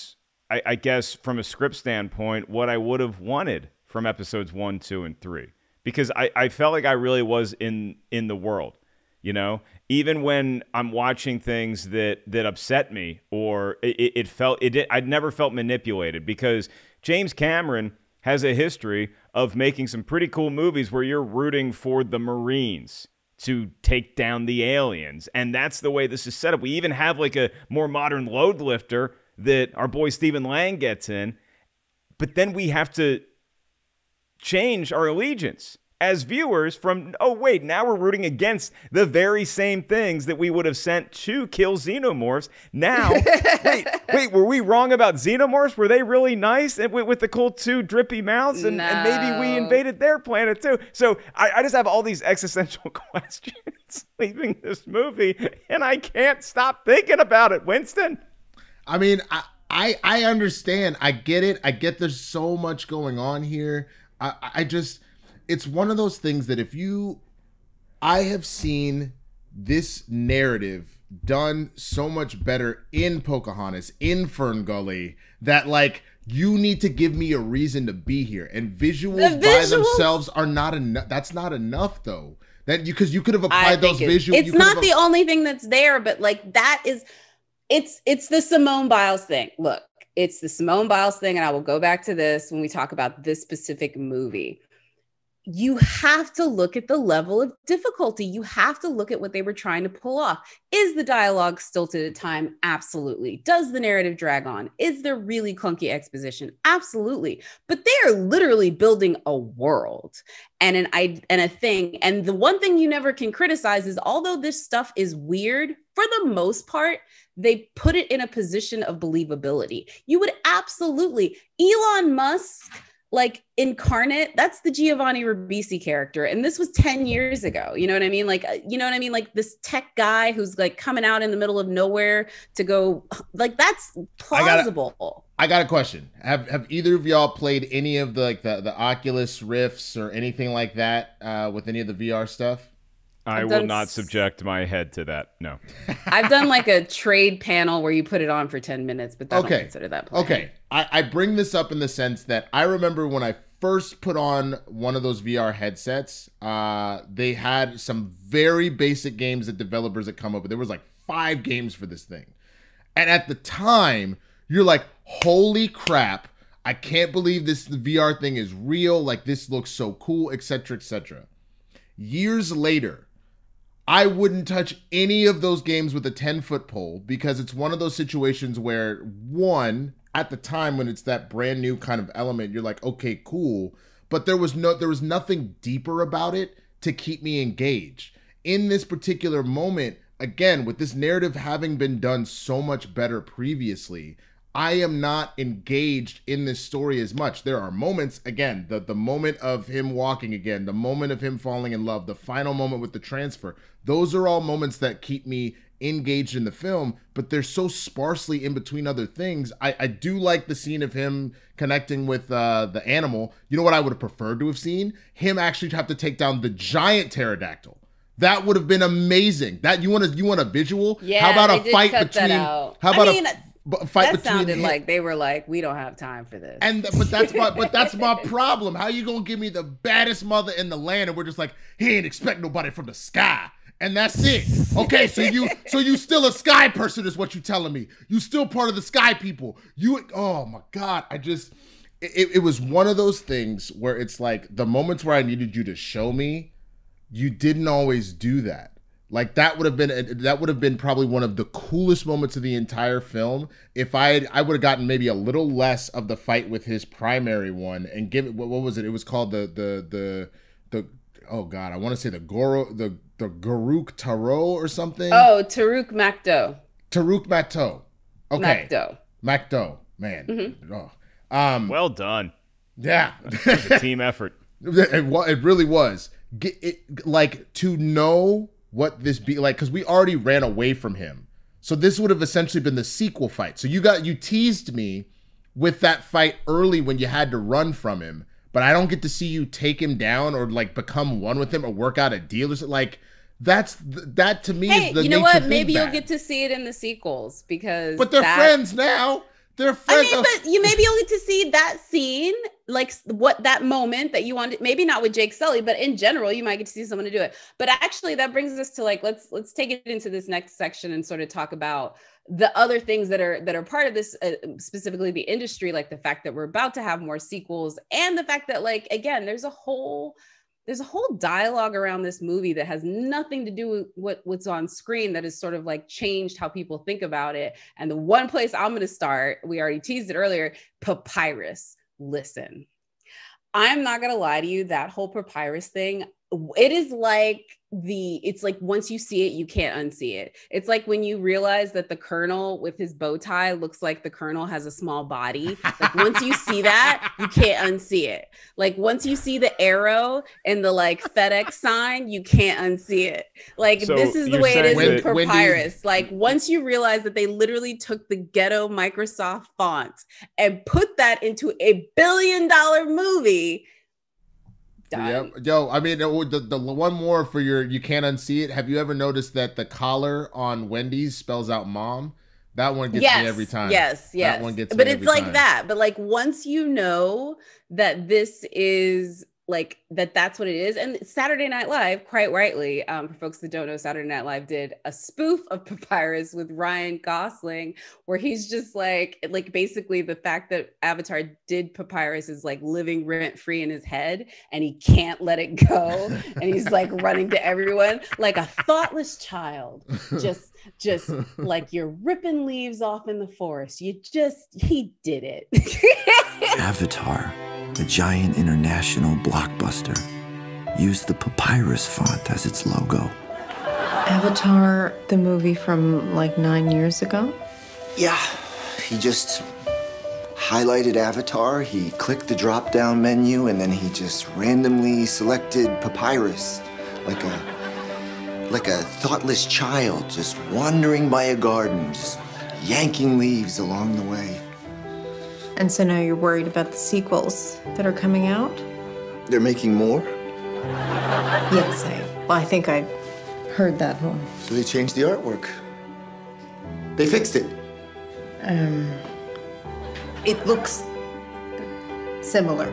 I, I guess from a script standpoint, what I would have wanted from episodes one, two, and three. Because I, I felt like I really was in in the world. You know, even when I'm watching things that that upset me or it, it felt it I'd never felt manipulated because James Cameron has a history of making some pretty cool movies where you're rooting for the Marines to take down the aliens. And that's the way this is set up. We even have like a more modern load lifter that our boy Stephen Lang gets in. But then we have to change our allegiance as viewers from oh wait now we're rooting against the very same things that we would have sent to kill xenomorphs now wait wait were we wrong about xenomorphs were they really nice and with, with the cool two drippy mouths and, no. and, maybe we invaded their planet too so I, I just have all these existential questions leaving this movie and i can't stop thinking about it winston i mean i I, I understand. I get it. I get there's so much going on here. I, I just it's one of those things that if you I have seen this narrative done so much better in Pocahontas, in Fern Gully, that like you need to give me a reason to be here. And visuals, the by themselves are not enough. That's not enough though. That you because you could have applied those visuals. It's not the only thing that's there, but like that is it's it's the Simone Biles thing. Look, it's the Simone Biles thing, and I will go back to this when we talk about this specific movie. You have to look at the level of difficulty. You have to look at what they were trying to pull off. Is the dialogue stilted at time? Absolutely. Does the narrative drag on? Is there really clunky exposition? Absolutely. But they are literally building a world and an I and a thing. And the one thing you never can criticize is although this stuff is weird, for the most part, they put it in a position of believability. You would absolutely, Elon Musk, like incarnate, that's the Giovanni Ribisi character. And this was 10 years ago. You know what I mean? Like, uh, you know what I mean? Like this tech guy who's like coming out in the middle of nowhere to go, like, that's plausible. I got, a, I got a question. Have have either of y'all played any of the like the, the Oculus Rifts or anything like that uh, with any of the VR stuff? I will not subject my head to that. No. I've done like a trade panel where you put it on for 10 minutes, but don't consider that play. Okay. I, I bring this up in the sense that I remember when I first put on one of those VR headsets, uh, they had some very basic games that developers had come up with. There was like five games for this thing. And at the time, you're like, holy crap, I can't believe this VR thing is real. Like this looks so cool, etc., etc. Years later, I wouldn't touch any of those games with a 10 foot pole because it's one of those situations where, one, at the time when it's that brand new kind of element, you're like, okay, cool. But there was no, there was nothing deeper about it to keep me engaged. In this particular moment, again, with this narrative having been done so much better previously, I am not engaged in this story as much. There are moments, again, the, the moment of him walking again, the moment of him falling in love, the final moment with the transfer. Those are all moments that keep me engaged in the film, but they're so sparsely in between other things. I, I do like the scene of him connecting with uh, the animal. You know what I would have preferred to have seen? Him actually have to take down the giant pterodactyl. That would have been amazing. That you want to you want a visual? Yeah, how about a fight between? How I about mean, a, f- fight that sounded him- like they were like, we don't have time for this. and but that's my but that's my problem. How you gonna give me the baddest mother in the land and we're just like he ain't expect nobody from the sky and that's it. Okay, so you so you still a sky person is what you telling me. You still part of the sky people. You oh my god, I just it, it was one of those things where it's like the moments where I needed you to show me, you didn't always do that. Like that would have been that would have been probably one of the coolest moments of the entire film if I had, I would have gotten maybe a little less of the fight with his primary one and give it what, what was it? It was called the the the the oh god I want to say the Goro the the Garuk Taro or something. oh, Toruk Makto. Taruk Mato. Okay. Makdo. Macdo, man. Mhm. Oh. Um, well done. Yeah, It was a team effort. It, wa- it really was. Get it, like to know what this be like because we already ran away from him. So this would have essentially been the sequel fight. So you got you teased me with that fight early when you had to run from him, but I don't get to see you take him down or like become one with him or work out a deal or something. Like that's that to me Hey, is the you know what? of Maybe you'll get to see it in the sequels because. But they're that- friends now. They're friends I mean, but you maybe you'll get to see that scene, like what that moment that you wanted. Maybe not with Jake Sully, but in general, you might get to see someone to do it. But actually, that brings us to like let's let's take it into this next section and sort of talk about the other things that are that are part of this, uh, specifically the industry, like the fact that we're about to have more sequels, and the fact that like again, there's a whole there's a whole dialogue around this movie that has nothing to do with what, what's on screen that has sort of like changed how people think about it. And the one place I'm going to start, we already teased it earlier papyrus. Listen, I'm not going to lie to you, that whole papyrus thing, it is like the it's like once you see it you can't unsee it. It's like when you realize that the colonel with his bow tie looks like the colonel has a small body. Like once you see that you can't unsee it. Like once you see the arrow and the like fedex sign you can't unsee it. Like So this is the way it is with Wendy- papyrus. Like once you realize that they literally took the ghetto microsoft font and put that into a billion dollar movie done. Yep. Yo, I mean, uh, the, the one more for your you can't unsee it. Have you ever noticed that the collar on Wendy's spells out mom? That one gets yes, me every time. Yes, yes. That one gets but it's like time. that. But like once you know that this is like that that's what it is. And saturday night live quite rightly um, for folks that don't know saturday night live did a spoof of papyrus with ryan gosling where he's just like like basically the fact that avatar did papyrus is like living rent free in his head and he can't let it go and he's like running to everyone like a thoughtless child. Just just like you're ripping leaves off in the forest. You just he did it Avatar, the giant international blockbuster, used the papyrus font as its logo. Avatar, the movie from like nine years ago? Yeah, he just highlighted Avatar, he clicked the drop down menu, and then he just randomly selected papyrus like a like a thoughtless child just wandering by a garden, just yanking leaves along the way. And so now you're worried about the sequels that are coming out? They're making more, Yes, I. Well, I think I heard that one. so they changed the artwork. They fixed it. Um, it looks similar.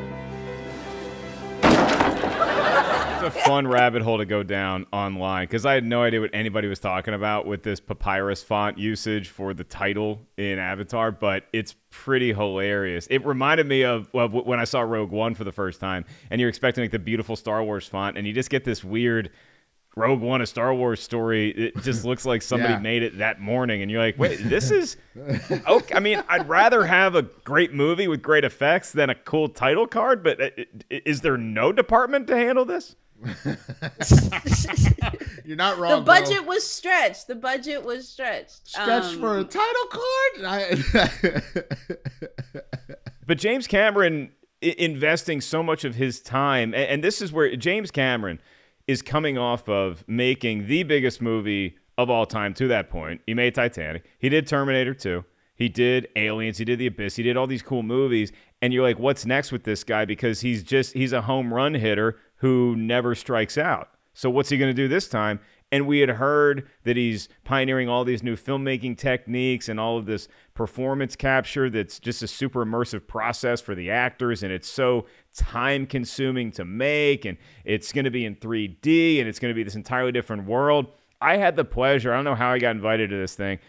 A fun rabbit hole to go down online because I had no idea what anybody was talking about with this papyrus font usage for the title in Avatar, but it's pretty hilarious. It reminded me of well, when I saw Rogue One for the first time, and you're expecting like the beautiful Star Wars font, and you just get this weird Rogue One, a Star Wars story. It just looks like somebody Yeah. made it that morning, and you're like, wait, this is okay. I mean, I'd rather have a great movie with great effects than a cool title card, but uh, is there no department to handle this? You're not wrong. the budget was stretched. The budget was stretched. Stretched um, for a title card. I... but James Cameron investing so much of his time, and this is where James Cameron is coming off of making the biggest movie of all time to that point. He made Titanic. He did Terminator 2. He did Aliens. He did The Abyss. He did all these cool movies. And you're like, what's next with this guy? Because he's just, he's a home run hitter who never strikes out. So what's he going to do this time? And we had heard that he's pioneering all these new filmmaking techniques and all of this performance capture that's just a super immersive process for the actors. And it's so time consuming to make. And it's going to be in 3D and it's going to be this entirely different world. I had the pleasure, I don't know how I got invited to this thing.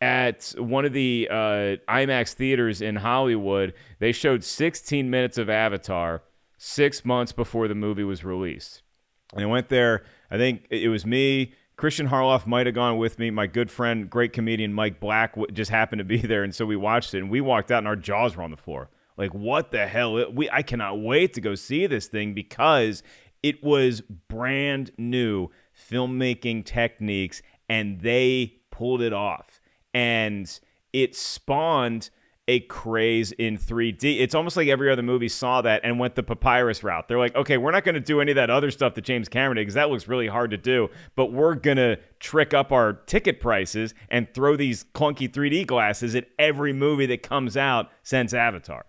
At one of the uh, IMAX theaters in Hollywood, they showed 16 minutes of Avatar six months before the movie was released. And I went there. I think it was me. Christian Harloff might have gone with me. My good friend, great comedian Mike Black, just happened to be there, and so we watched it. And we walked out, and our jaws were on the floor. Like, what the hell? We I cannot wait to go see this thing because it was brand new filmmaking techniques, and they pulled it off. And it spawned a craze in 3D. It's almost like every other movie saw that and went the papyrus route. They're like, okay, we're not going to do any of that other stuff that James Cameron did because that looks really hard to do, but we're going to trick up our ticket prices and throw these clunky 3D glasses at every movie that comes out since Avatar.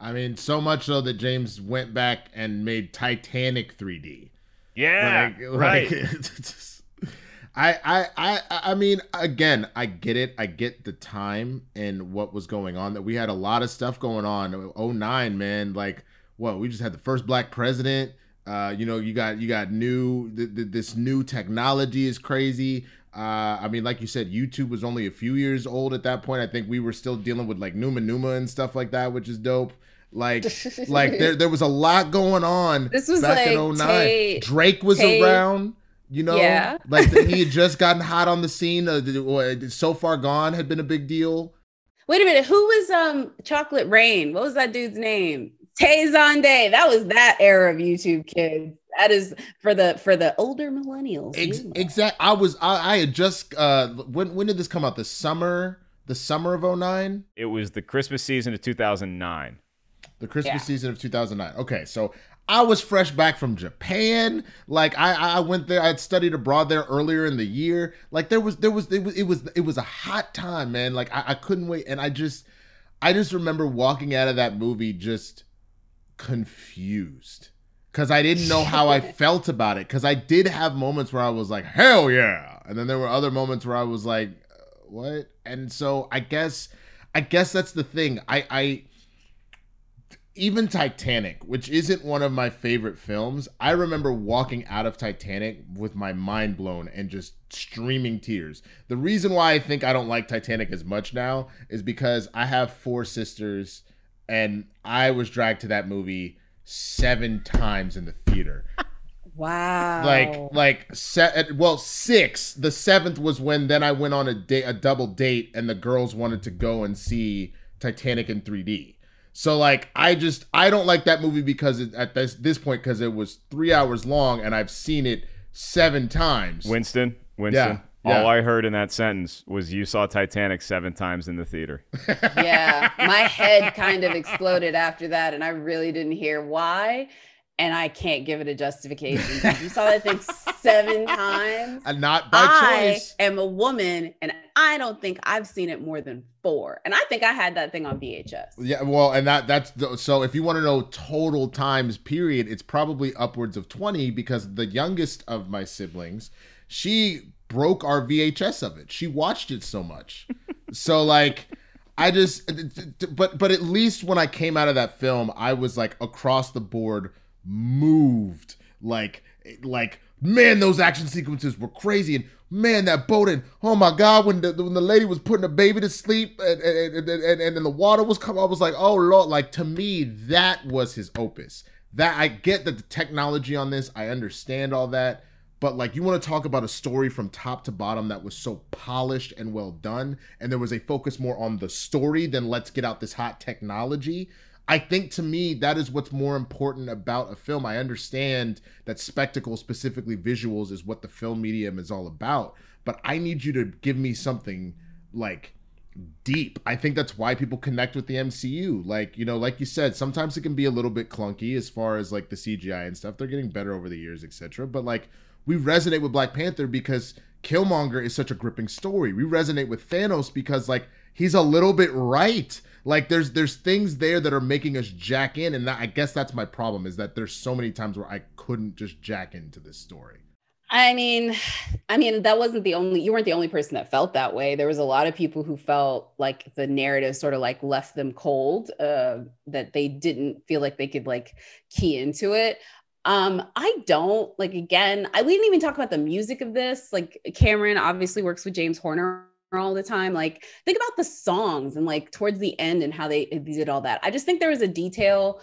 I mean, so much so that James went back and made Titanic 3D. Yeah, like, right. I, I, I, I mean, again, I get it. I get the time and what was going on. That we had a lot of stuff going on. 09, man. Like, what? We just had the first black president. Uh, you know, you got you got new. Th- th- this new technology is crazy. Uh, I mean, like you said, YouTube was only a few years old at that point. I think we were still dealing with like Numa Numa and stuff like that, which is dope. Like, like there there was a lot going on. This was back like in 09. Tay, Drake was Tay, around. You know, yeah. like he had just gotten hot on the scene. Uh, so far gone had been a big deal. Wait a minute, who was um Chocolate Rain? What was that dude's name? Tay Zonday. That was that era of YouTube kids. That is for the for the older millennials. Ex- exact. I was I, I had just uh when when did this come out? The summer the summer of 09? It was the Christmas season of 2009. The Christmas yeah. season of 2009. Okay, so I was fresh back from Japan. Like I, I went there. I had studied abroad there earlier in the year. Like there was, there was, it was, it was, it was a hot time, man. Like I, I couldn't wait, and I just, I just remember walking out of that movie just confused because I didn't know how I felt about it. Because I did have moments where I was like, hell yeah, and then there were other moments where I was like, what? And so I guess, I guess that's the thing. I, I even Titanic, which isn't one of my favorite films, I remember walking out of Titanic with my mind blown and just streaming tears. The reason why I think I don't like Titanic as much now is because I have four sisters and I was dragged to that movie seven times in the theater. Wow. Like like set well six. The seventh was when then I went on a date a double date and the girls wanted to go and see Titanic in 3D. So like I just I don't like that movie because it, at this this point because it was three hours long and I've seen it seven times. Winston, Winston. Yeah, yeah. All I heard in that sentence was you saw Titanic seven times in the theater. yeah, my head kind of exploded after that, and I really didn't hear why and I can't give it a justification. You saw that thing seven times. And not by I choice. I am a woman, and I don't think I've seen it more than four. And I think I had that thing on VHS. Yeah, well, and that that's the, so. If you want to know total times period, it's probably upwards of twenty because the youngest of my siblings, she broke our VHS of it. She watched it so much, so like. I just, but but at least when I came out of that film, I was like across the board moved. Like like man those action sequences were crazy. And man that boat and oh my god when the when the lady was putting the baby to sleep and and, and, and, and then the water was coming i was like oh lord. Like to me that was his opus. That i get that the technology on this i understand all that. But like you want to talk about a story from top to bottom that was so polished and well done and there was a focus more on the story than let's get out this hot technology I think to me that is what's more important about a film. I understand that spectacle, specifically visuals, is what the film medium is all about, but I need you to give me something like deep. I think that's why people connect with the MCU. Like, you know, like you said, sometimes it can be a little bit clunky as far as like the CGI and stuff. They're getting better over the years, etc. But like we resonate with Black Panther because Killmonger is such a gripping story. We resonate with Thanos because like he's a little bit right. Like there's there's things there that are making us jack in, and that, I guess that's my problem is that there's so many times where I couldn't just jack into this story. I mean, I mean that wasn't the only you weren't the only person that felt that way. There was a lot of people who felt like the narrative sort of like left them cold, uh, that they didn't feel like they could like key into it. Um, I don't like again, I we didn't even talk about the music of this. Like Cameron obviously works with James Horner all the time. Like think about the songs and like towards the end and how they, did all that. I just think there was a detail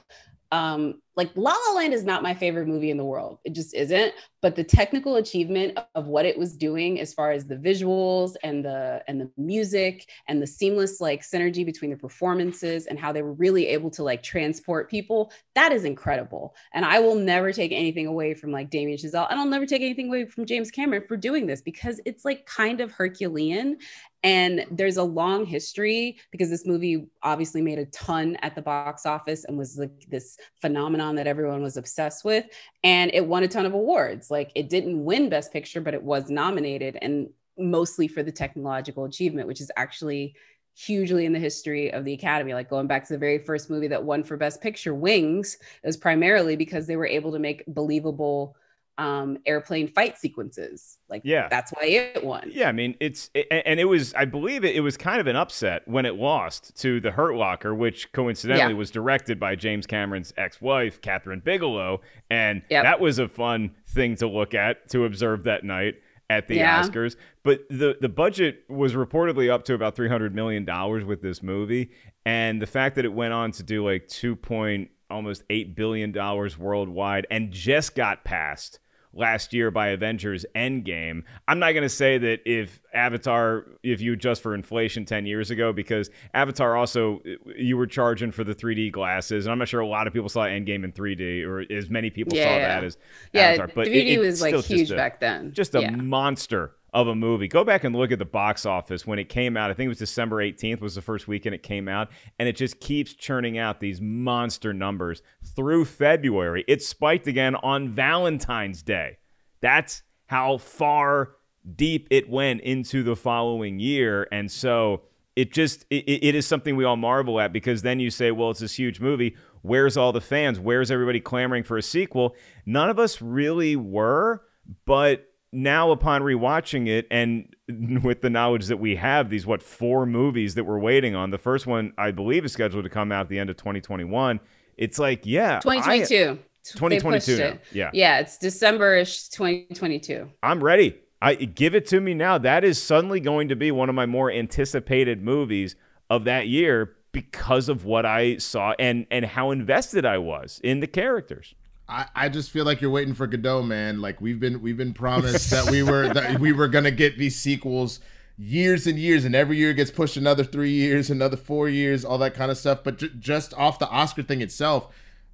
um like La La Land is not my favorite movie in the world. It just isn't. But the technical achievement of what it was doing, as far as the visuals and the and the music and the seamless like synergy between the performances and how they were really able to like transport people, that is incredible. And I will never take anything away from like Damien Chazelle, and I'll never take anything away from James Cameron for doing this because it's like kind of Herculean and there's a long history because this movie obviously made a ton at the box office and was like this phenomenon that everyone was obsessed with. And it won a ton of awards. Like it didn't win Best Picture, but it was nominated and mostly for the technological achievement, which is actually hugely in the history of the academy like going back to the very first movie that won for best picture wings was primarily because they were able to make believable um, airplane fight sequences. Like, yeah, that's why it won. Yeah, I mean, it's and it was, I believe it, it was kind of an upset when it lost to The Hurt Locker, which coincidentally yeah. was directed by James Cameron's ex-wife, Kathryn Bigelow, and yep. that was a fun thing to look at to observe that night at the yeah. Oscars. But the the budget was reportedly up to about three hundred million dollars with this movie, and the fact that it went on to do like two point almost eight billion dollars worldwide and just got passed last year by Avengers Endgame. I'm not going to say that if Avatar, if you adjust for inflation 10 years ago, because Avatar also, you were charging for the 3D glasses. And I'm not sure a lot of people saw Endgame in 3D or as many people yeah, saw yeah. that as yeah, Avatar. But 3D it, was like huge a, back then. Just a monster of a movie. Go back and look at the box office when it came out. I think it was December 18th was the first weekend it came out and it just keeps churning out these monster numbers through February. It spiked again on Valentine's Day. That's how far deep it went into the following year and so it just it, it is something we all marvel at because then you say well it's this huge movie where's all the fans where's everybody clamoring for a sequel none of us really were but now upon rewatching it and with the knowledge that we have these what four movies that we're waiting on the first one i believe is scheduled to come out at the end of 2021 it's like yeah 2022 I, 2022 yeah. Yeah it's december-ish 2022 i'm ready. I give it to me now. That is suddenly going to be one of my more anticipated movies of that year because of what i saw and and how invested i was in the characters I, I just feel like you're waiting for Godot, man. Like we've been we've been promised that we were that we were gonna get these sequels years and years, and every year gets pushed another three years, another four years, all that kind of stuff. But j- just off the Oscar thing itself,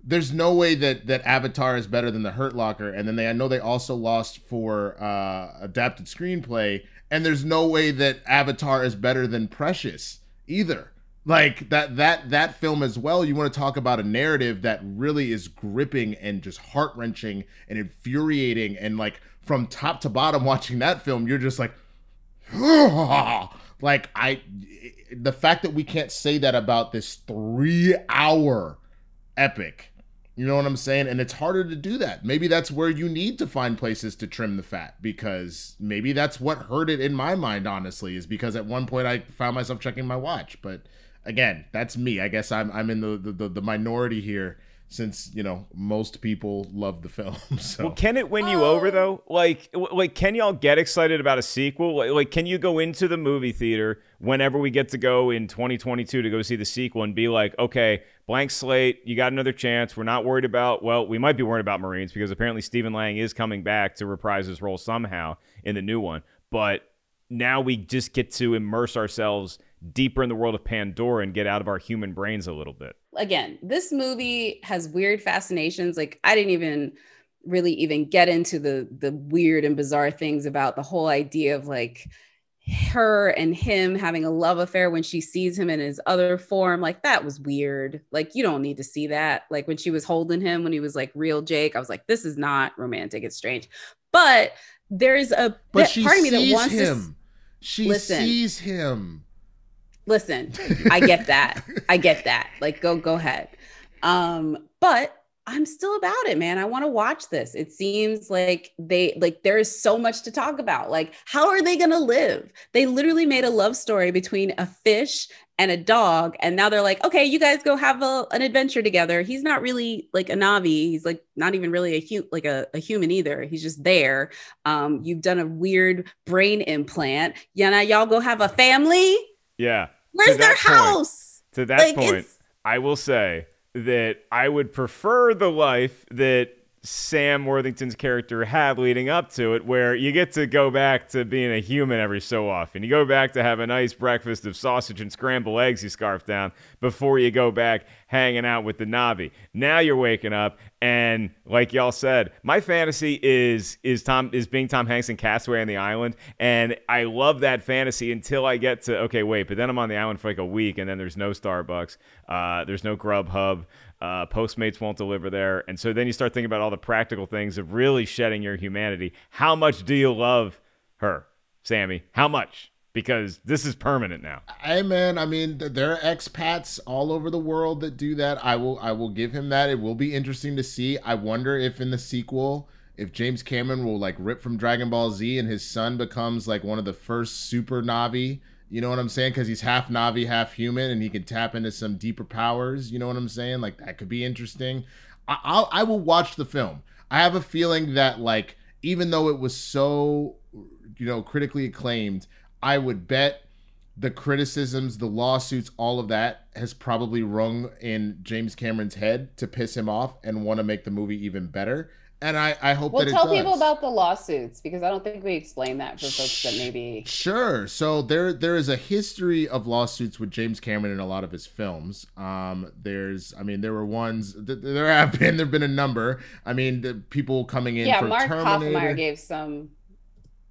there's no way that that Avatar is better than The Hurt Locker. And then they I know they also lost for uh, adapted screenplay, and there's no way that Avatar is better than Precious either like that that that film as well you want to talk about a narrative that really is gripping and just heart-wrenching and infuriating and like from top to bottom watching that film you're just like like i the fact that we can't say that about this 3 hour epic you know what i'm saying? And it's harder to do that. Maybe that's where you need to find places to trim the fat because maybe that's what hurt it in my mind honestly is because at one point i found myself checking my watch but again, that's me. I guess I'm I'm in the the, the minority here since you know most people love the film. So. Well, can it win you over oh. though? Like, like can y'all get excited about a sequel? Like, like, can you go into the movie theater whenever we get to go in 2022 to go see the sequel and be like, okay, blank slate, you got another chance. We're not worried about. Well, we might be worried about Marines because apparently Stephen Lang is coming back to reprise his role somehow in the new one, but now we just get to immerse ourselves deeper in the world of Pandora and get out of our human brains a little bit. again, this movie has weird fascinations. Like I didn't even really even get into the the weird and bizarre things about the whole idea of like her and him having a love affair when she sees him in his other form like that was weird like you don't need to see that like when she was holding him when he was like real jake i was like this is not romantic it's strange but there's a but bit- part of me that wants him. to She Listen. sees him. Listen i get that. I get that. Like go go ahead. Um but i'm still about it man. I want to watch this. It seems like they like there is so much to talk about. Like how are they gonna live? They literally made a love story between a fish and a dog and now they're like okay you guys go have a, an adventure together. He's not really like a Na'vi. He's like not even really a hu- like a, a human either. He's just there. Um you've done a weird brain implant. Yeah now y'all go have a family? Yeah. Where's their that point- house? to that Like, point, it's- I will say that I would prefer the life that Sam Worthington's character had leading up to it, where you get to go back to being a human every so often. You go back to have a nice breakfast of sausage and scrambled eggs you scarf down before you go back hanging out with the Na'vi. Now you're waking up, and like y'all said, my fantasy is is Tom is being Tom Hanks in Castaway on the island, and I love that fantasy until I get to okay, wait, but then I'm on the island for like a week, and then there's no Starbucks, uh, there's no Grubhub, uh, Postmates won't deliver there, and so then you start thinking about all the practical things of really shedding your humanity. How much do you love her, Sammy? How much? Because this is permanent now. Hey man, I mean th- there are expats all over the world that do that. I will I will give him that. It will be interesting to see. I wonder if in the sequel if James Cameron will like rip from Dragon Ball Z and his son becomes like one of the first super Na'vi. You know what I'm saying? Because he's half Na'vi, half human, and he can tap into some deeper powers. You know what I'm saying? Like that could be interesting. I, I'll I will watch the film. I have a feeling that like even though it was so you know critically acclaimed, I would bet the criticisms, the lawsuits, all of that has probably rung in James Cameron's head to piss him off and want to make the movie even better. And I, I hope Well, that tell does. people about the lawsuits because I don't think we explained that for folks that maybe. Sure. So there there is a history of lawsuits with James Cameron in a lot of his films. Um, there's, I mean, there were ones. Th- there have been there've been a number. I mean, the people coming in Yeah, for Mark Terminator. Hoffmeyer gave some.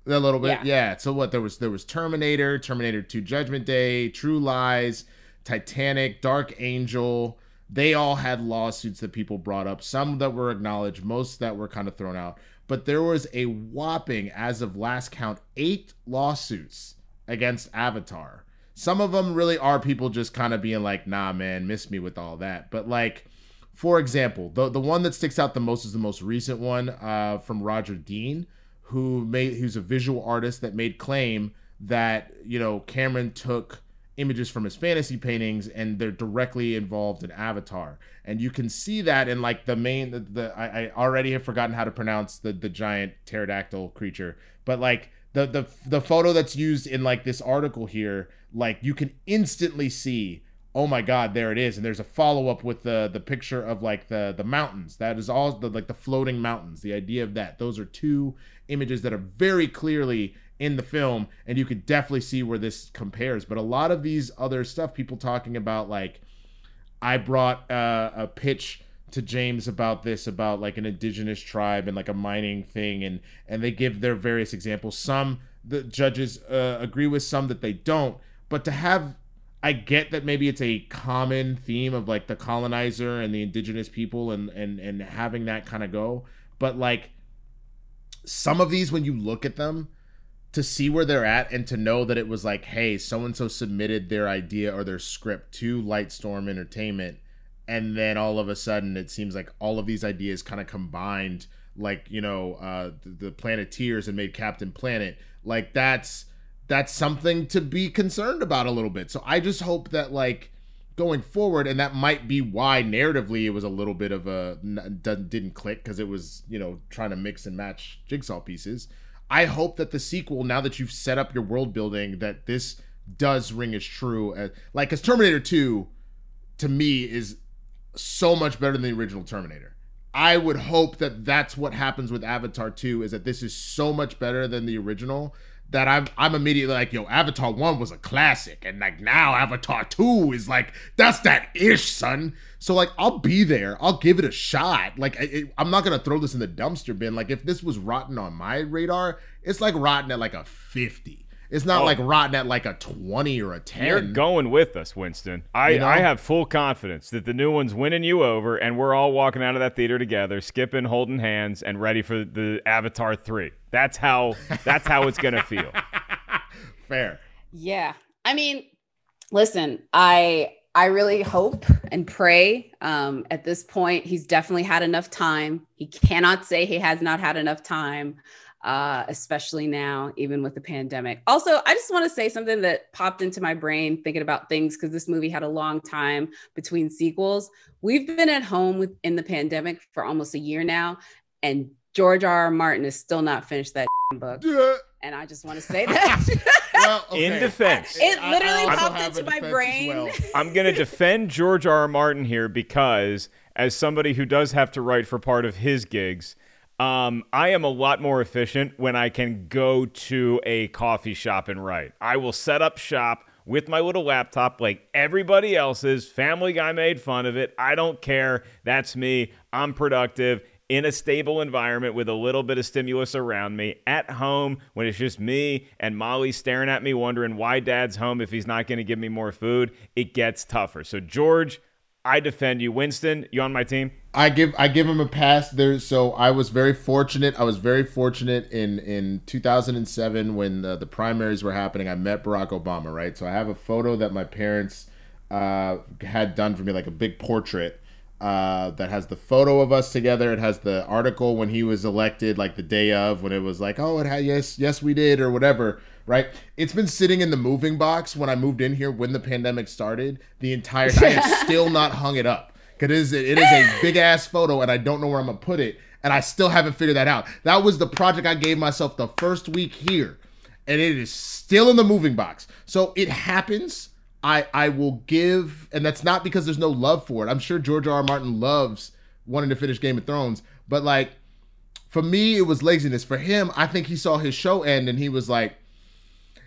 A little bit, Yeah. yeah. So what there was there was Terminator, Terminator 2 Judgment Day, True Lies, Titanic, Dark Angel. They all had lawsuits that people brought up, some that were acknowledged, most that were kind of thrown out. But there was a whopping, as of last count, eight lawsuits against Avatar. Some of them really are people just kind of being like, nah, man, miss me with all that. But like, for example, the the one that sticks out the most is the most recent one uh, from Roger Dean, who made who's a visual artist that made claim that you know Cameron took images from his fantasy paintings and they're directly involved in Avatar, and you can see that in like the main the, the I, I already have forgotten how to pronounce the the giant pterodactyl creature, but like the the the photo that's used in like this article here, like you can instantly see oh my god there it is. And there's a follow-up with the the picture of like the the mountains. That is all the like the floating mountains. The idea of that. Those are two images that are very clearly in the film and you could definitely see where this compares. But a lot of these other stuff people talking about like i brought uh, a pitch to james about this about like an indigenous tribe and like a mining thing and and they give their various examples. Some the judges uh, agree with some that they don't but to have I get that maybe it's a common theme of like the colonizer and the indigenous people and and and having that kind of go, but like some of these when you look at them to see where they're at and to know that it was like, hey, so and so submitted their idea or their script to Lightstorm Entertainment, and then all of a sudden it seems like all of these ideas kind of combined, like you know, uh, the, the Planeteers and made Captain Planet. Like that's that's something to be concerned about a little bit. So I just hope that like going forward, and that might be why narratively it was a little bit of a didn't click because it was you know trying to mix and match jigsaw pieces. I hope that the sequel, now that you've set up your world building, that this does ring as true. As, like, because Terminator 2, to me, is so much better than the original Terminator. I would hope that that's what happens with Avatar 2 is that this is so much better than the original that I'm I'm immediately like, yo, Avatar 1 was a classic and like now Avatar 2 is like that's that ish, son. So like I'll be there. I'll give it a shot. Like I, I'm not to throw this in the dumpster bin. Like if this was rotten on my radar, it's like rotten at like a 50. It's not Oh. like rotten at like a 20 or a 10. You're going with us, Winston. I, You know? I have full confidence that the new one's winning you over, and we're all walking out of that theater together, skipping, holding hands, and ready for the Avatar three. That's how. That's how it's gonna feel. Fair. Yeah. I mean, listen, I I really hope and pray um at this point he's definitely had enough time. He cannot say he has not had enough time uh especially now even with the pandemic. Also, I just want to say something that popped into my brain thinking about things cuz this movie had a long time between sequels. We've been at home with in the pandemic for almost a year now and George R. R. Martin is still not finished that book. And I just want to say that. In defense, It I- I literally popped into my brain. well. I'm going to defend George R. R. Martin here because, as somebody who does have to write for part of his gigs, um, I am a lot more efficient when I can go to a coffee shop and write. I will set up shop with my little laptop like everybody else's. Family Guy made fun of it. I don't care. That's me. I'm productive. In a stable environment with a little bit of stimulus around me, at home when it's just me and Molly staring at me, wondering why dad's home if he's not going to give me more food, it gets tougher. So, George, I defend you. Winston, you on my team? I give I give him a pass there. So I was very fortunate. I was very fortunate in in 2007 when the, the primaries were happening. I met Barack Obama, right? So I have a photo that my parents uh, had done for me, like a big portrait uh, that has the photo of us together. It has the article when he was elected, like the day of, when it was like, oh, it had yes, yes, we did, or whatever. Right? It's been sitting in the moving box when I moved in here when the pandemic started. The entire I have still not hung it up because it is it is a big ass photo, and I don't know where I'm gonna put it, and I still haven't figured that out. That was the project I gave myself the first week here, and it is still in the moving box. So it happens. I I will give, and that's not because there's no love for it. I'm sure George R. R. Martin loves wanting to finish Game of Thrones, but like for me, it was laziness. For him, I think he saw his show end and he was like,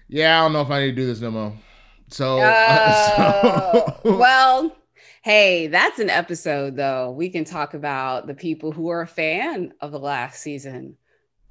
"Yeah, I don't know if I need to do this no more." So, Oh, so- well, hey, that's an episode though. We can talk about the people who are a fan of the last season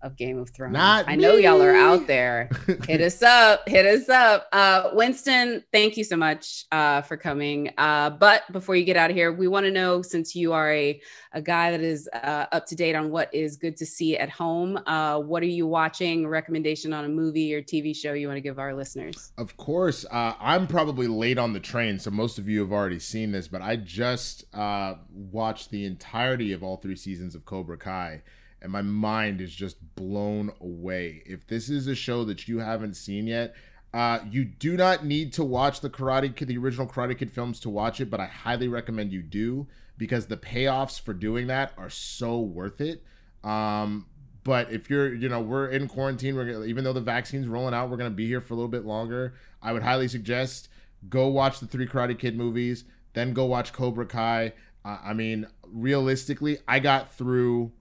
of Game of Thrones. Not I know y'all are out there. hit us up. Hit us up. Uh, Winston, thank you so much uh, for coming. Uh, but before you get out of here, we want to know since you are a, a guy that is uh, up to date on what is good to see at home, uh, what are you watching? Recommendation on a movie or TV show you want to give our listeners? Of course, uh, I'm probably late on the train, so most of you have already seen this, but I just uh, watched the entirety of all three seasons of Cobra Kai, and my mind is just blown away. If this is a show that you haven't seen yet, uh, you do not need to watch the Karate Kid, the original Karate Kid films to watch it, but I highly recommend you do because the payoffs for doing that are so worth it. Um, but if you're, you know, we're in quarantine, we're gonna, even though the vaccine's rolling out, we're gonna be here for a little bit longer. I would highly suggest go watch the three Karate Kid movies, then go watch Cobra Kai. Uh, I mean, realistically, I got through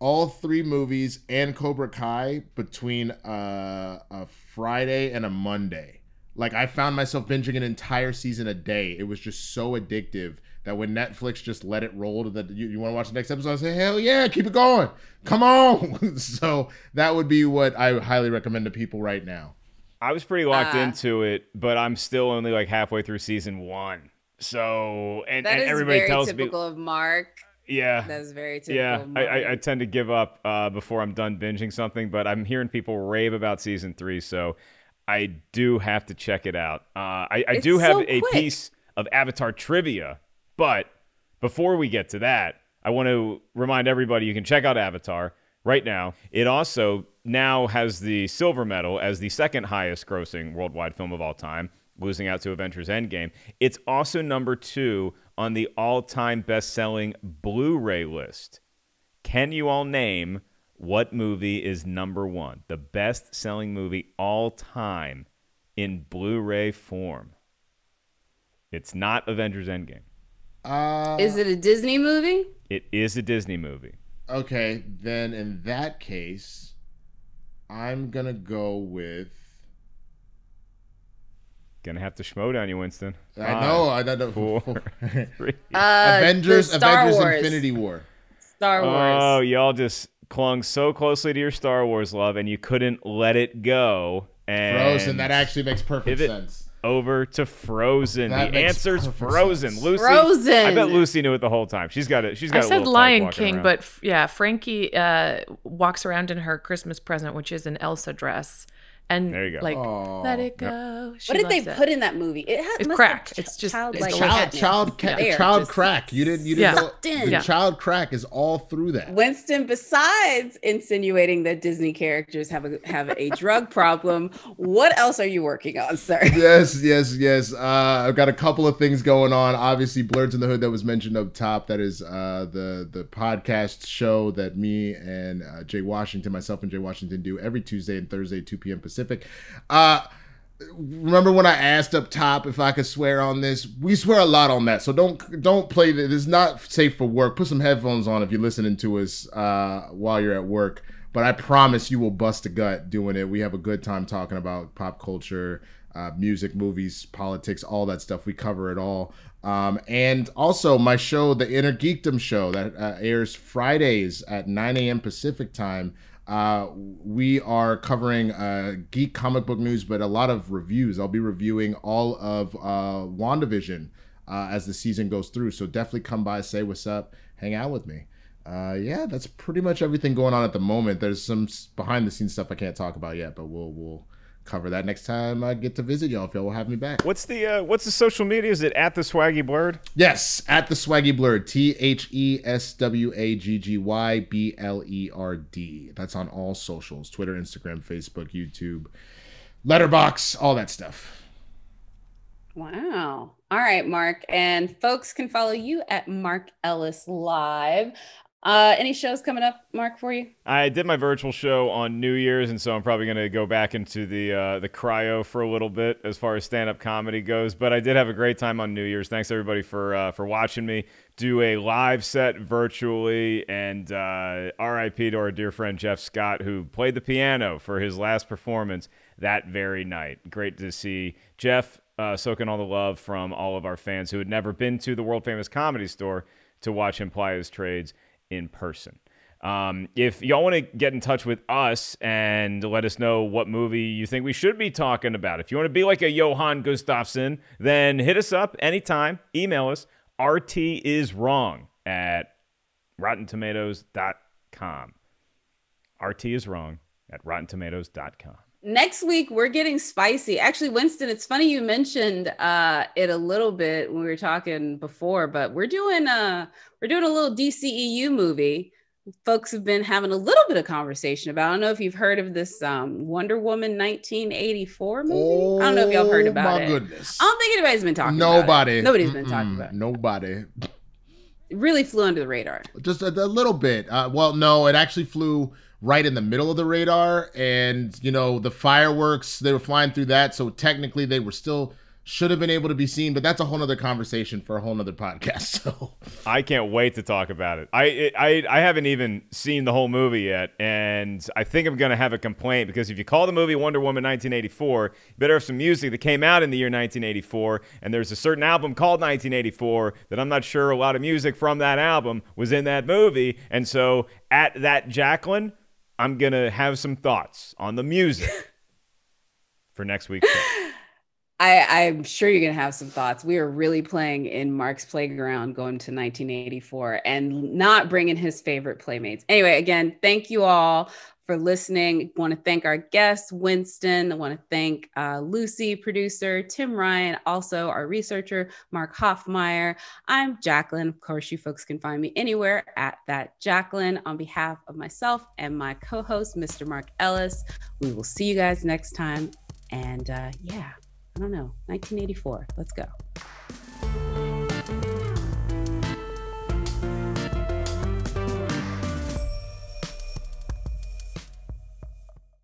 all three movies and Cobra Kai between uh, a Friday and a Monday. Like I found myself binging an entire season a day. It was just so addictive that when Netflix just let it roll to the you, you want to watch the next episode, I say, hell yeah, keep it going. Come on. so that would be what I highly recommend to people right now. I was pretty locked Uh, into it, but I'm still only like halfway through season one. So and, That and is everybody very tells me typical of Mark. Yeah. That is very typical. Yeah, I, I, I tend to give up uh, before I'm done binging something, but I'm hearing people rave about season three, so I do have to check it out. Uh, I, I do have so a piece of Avatar trivia, but before we get to that, I want to remind everybody you can check out Avatar right now. It also now has the silver medal as the second highest grossing worldwide film of all time, losing out to Avengers Endgame. It's also number two on the all time best selling Blu ray list. Can you all name what movie is number one? The best selling movie all time in Blu ray form. It's not Avengers Endgame. Uh, Is it a Disney movie? It is a Disney movie. okay? Then in that case, I'm gonna go with. Gonna have to schmo down you, Winston. I know. I don't know. Four, three. Uh, Avengers. Avengers. Wars. Infinity War. Star Wars. Oh, y'all just clung so closely to your Star Wars love, and you couldn't let it go. And Frozen. That actually makes perfect sense. Over to Frozen. That the makes answer's Frozen. sense. Lucy. Frozen. I bet Lucy knew it the whole time. She's got it. She's got. I a said Lion King, around. but f- yeah, Frankie uh, walks around in her Christmas present, which is an Elsa dress, and There you go. like Aw. let it go. She what did they it. put in that movie? It had It's crack. It's just- childlike it's Child, child, ca- there, child just crack. You didn't. You didn't Yeah. know. Sucked. The Yeah. child crack is all through that. Winston, besides insinuating that Disney characters have a have a drug problem, what else are you working on, sir? yes, yes, yes. Uh, I've got a couple of things going on. Obviously, Blerds N the Hood that was mentioned up top. That is uh, the the podcast show that me and uh, Jay Washington, myself and Jay Washington, do every Tuesday and Thursday, 2 p.m. Pacific. Uh, remember when I asked up top if I could swear on this? We swear a lot on that, so don't don't play. This It's not safe for work. Put some headphones on if you're listening to us uh, while you're at work. But I promise you will bust a gut doing it. We have a good time talking about pop culture, uh, music, movies, politics, all that stuff. We cover it all. Um, and also my show, the Inner Geekdom Show, that uh, airs Fridays at 9 a.m. Pacific time. Uh, we are covering uh, geek comic book news, but a lot of reviews. I'll be reviewing all of uh, WandaVision uh, as the season goes through. So definitely come by, say what's up, hang out with me. Uh, yeah, that's pretty much everything going on at the moment. There's some behind the scenes stuff I can't talk about yet, but we'll we'll cover that next time I get to visit y'all if y'all will have me back. What's the uh, what's the social media? Is it at the Swaggy Blerd? Yes, at the Swaggy Blerd, T H E S W A G G Y B L E R D. That's on all socials: Twitter, Instagram, Facebook, YouTube, Letterboxd, all that stuff. Wow. All right, Mark. And folks can follow you at Mark Ellis Live. Uh, any shows coming up, Mark, for you? I did my virtual show on New Year's, and so I'm probably going to go back into the uh, the cryo for a little bit as far as stand up comedy goes. But I did have a great time on New Year's. Thanks everybody for uh, for watching me do a live set virtually, and uh, R.I.P. to our dear friend Jeff Scott who played the piano for his last performance that very night. Great to see Jeff uh, soaking all the love from all of our fans who had never been to the world famous comedy store to watch him ply his trades in person. Um, if y'all want to get in touch with us and let us know what movie you think we should be talking about, if you want to be like a Johan Gustafsson, then hit us up anytime. Email us RT is wrong at rottentomatoes.com. RT is wrong at rottentomatoes.com. Next week we're getting spicy. Actually, Winston, it's funny you mentioned uh, it a little bit when we were talking before, but we're doing a we're doing a little DCEU movie. Folks have been having a little bit of conversation about. I don't know if you've heard of this um, Wonder Woman 1984 movie. I don't know if y'all heard about it. Oh, my it. goodness. I don't think anybody's been talking. about it. Nobody. Nobody's been talking about. it. Nobody. It really flew under the radar. Just a, a little bit. Uh, well, no, it actually flew right in the middle of the radar, and you know the fireworks they were flying through that, so technically they were still should have been able to be seen, but that's a whole nother conversation for a whole nother podcast. So I can't wait to talk about it. I I I haven't even seen the whole movie yet, and I think I'm gonna have a complaint because if you call the movie Wonder Woman 1984, you better have some music that came out in the year 1984, and there's a certain album called 1984 that I'm not sure a lot of music from that album was in that movie, and so at that Jacqueline, I'm gonna have some thoughts on the music for next week. I, I'm sure you're going to have some thoughts. We are really playing in Mark's playground going to 1984 and not bringing his favorite playmates. Anyway, again, thank you all for listening. I want to thank our guest, Winston. I want to thank uh, Lucy, producer, Tim Ryan, also our researcher, Mark Hoffmeyer. I'm Jacqueline. Of course, you folks can find me anywhere at that Jacqueline. On behalf of myself and my co host, Mr. Mark Ellis, we will see you guys next time. And uh, yeah. I don't know, 1984. Let's go.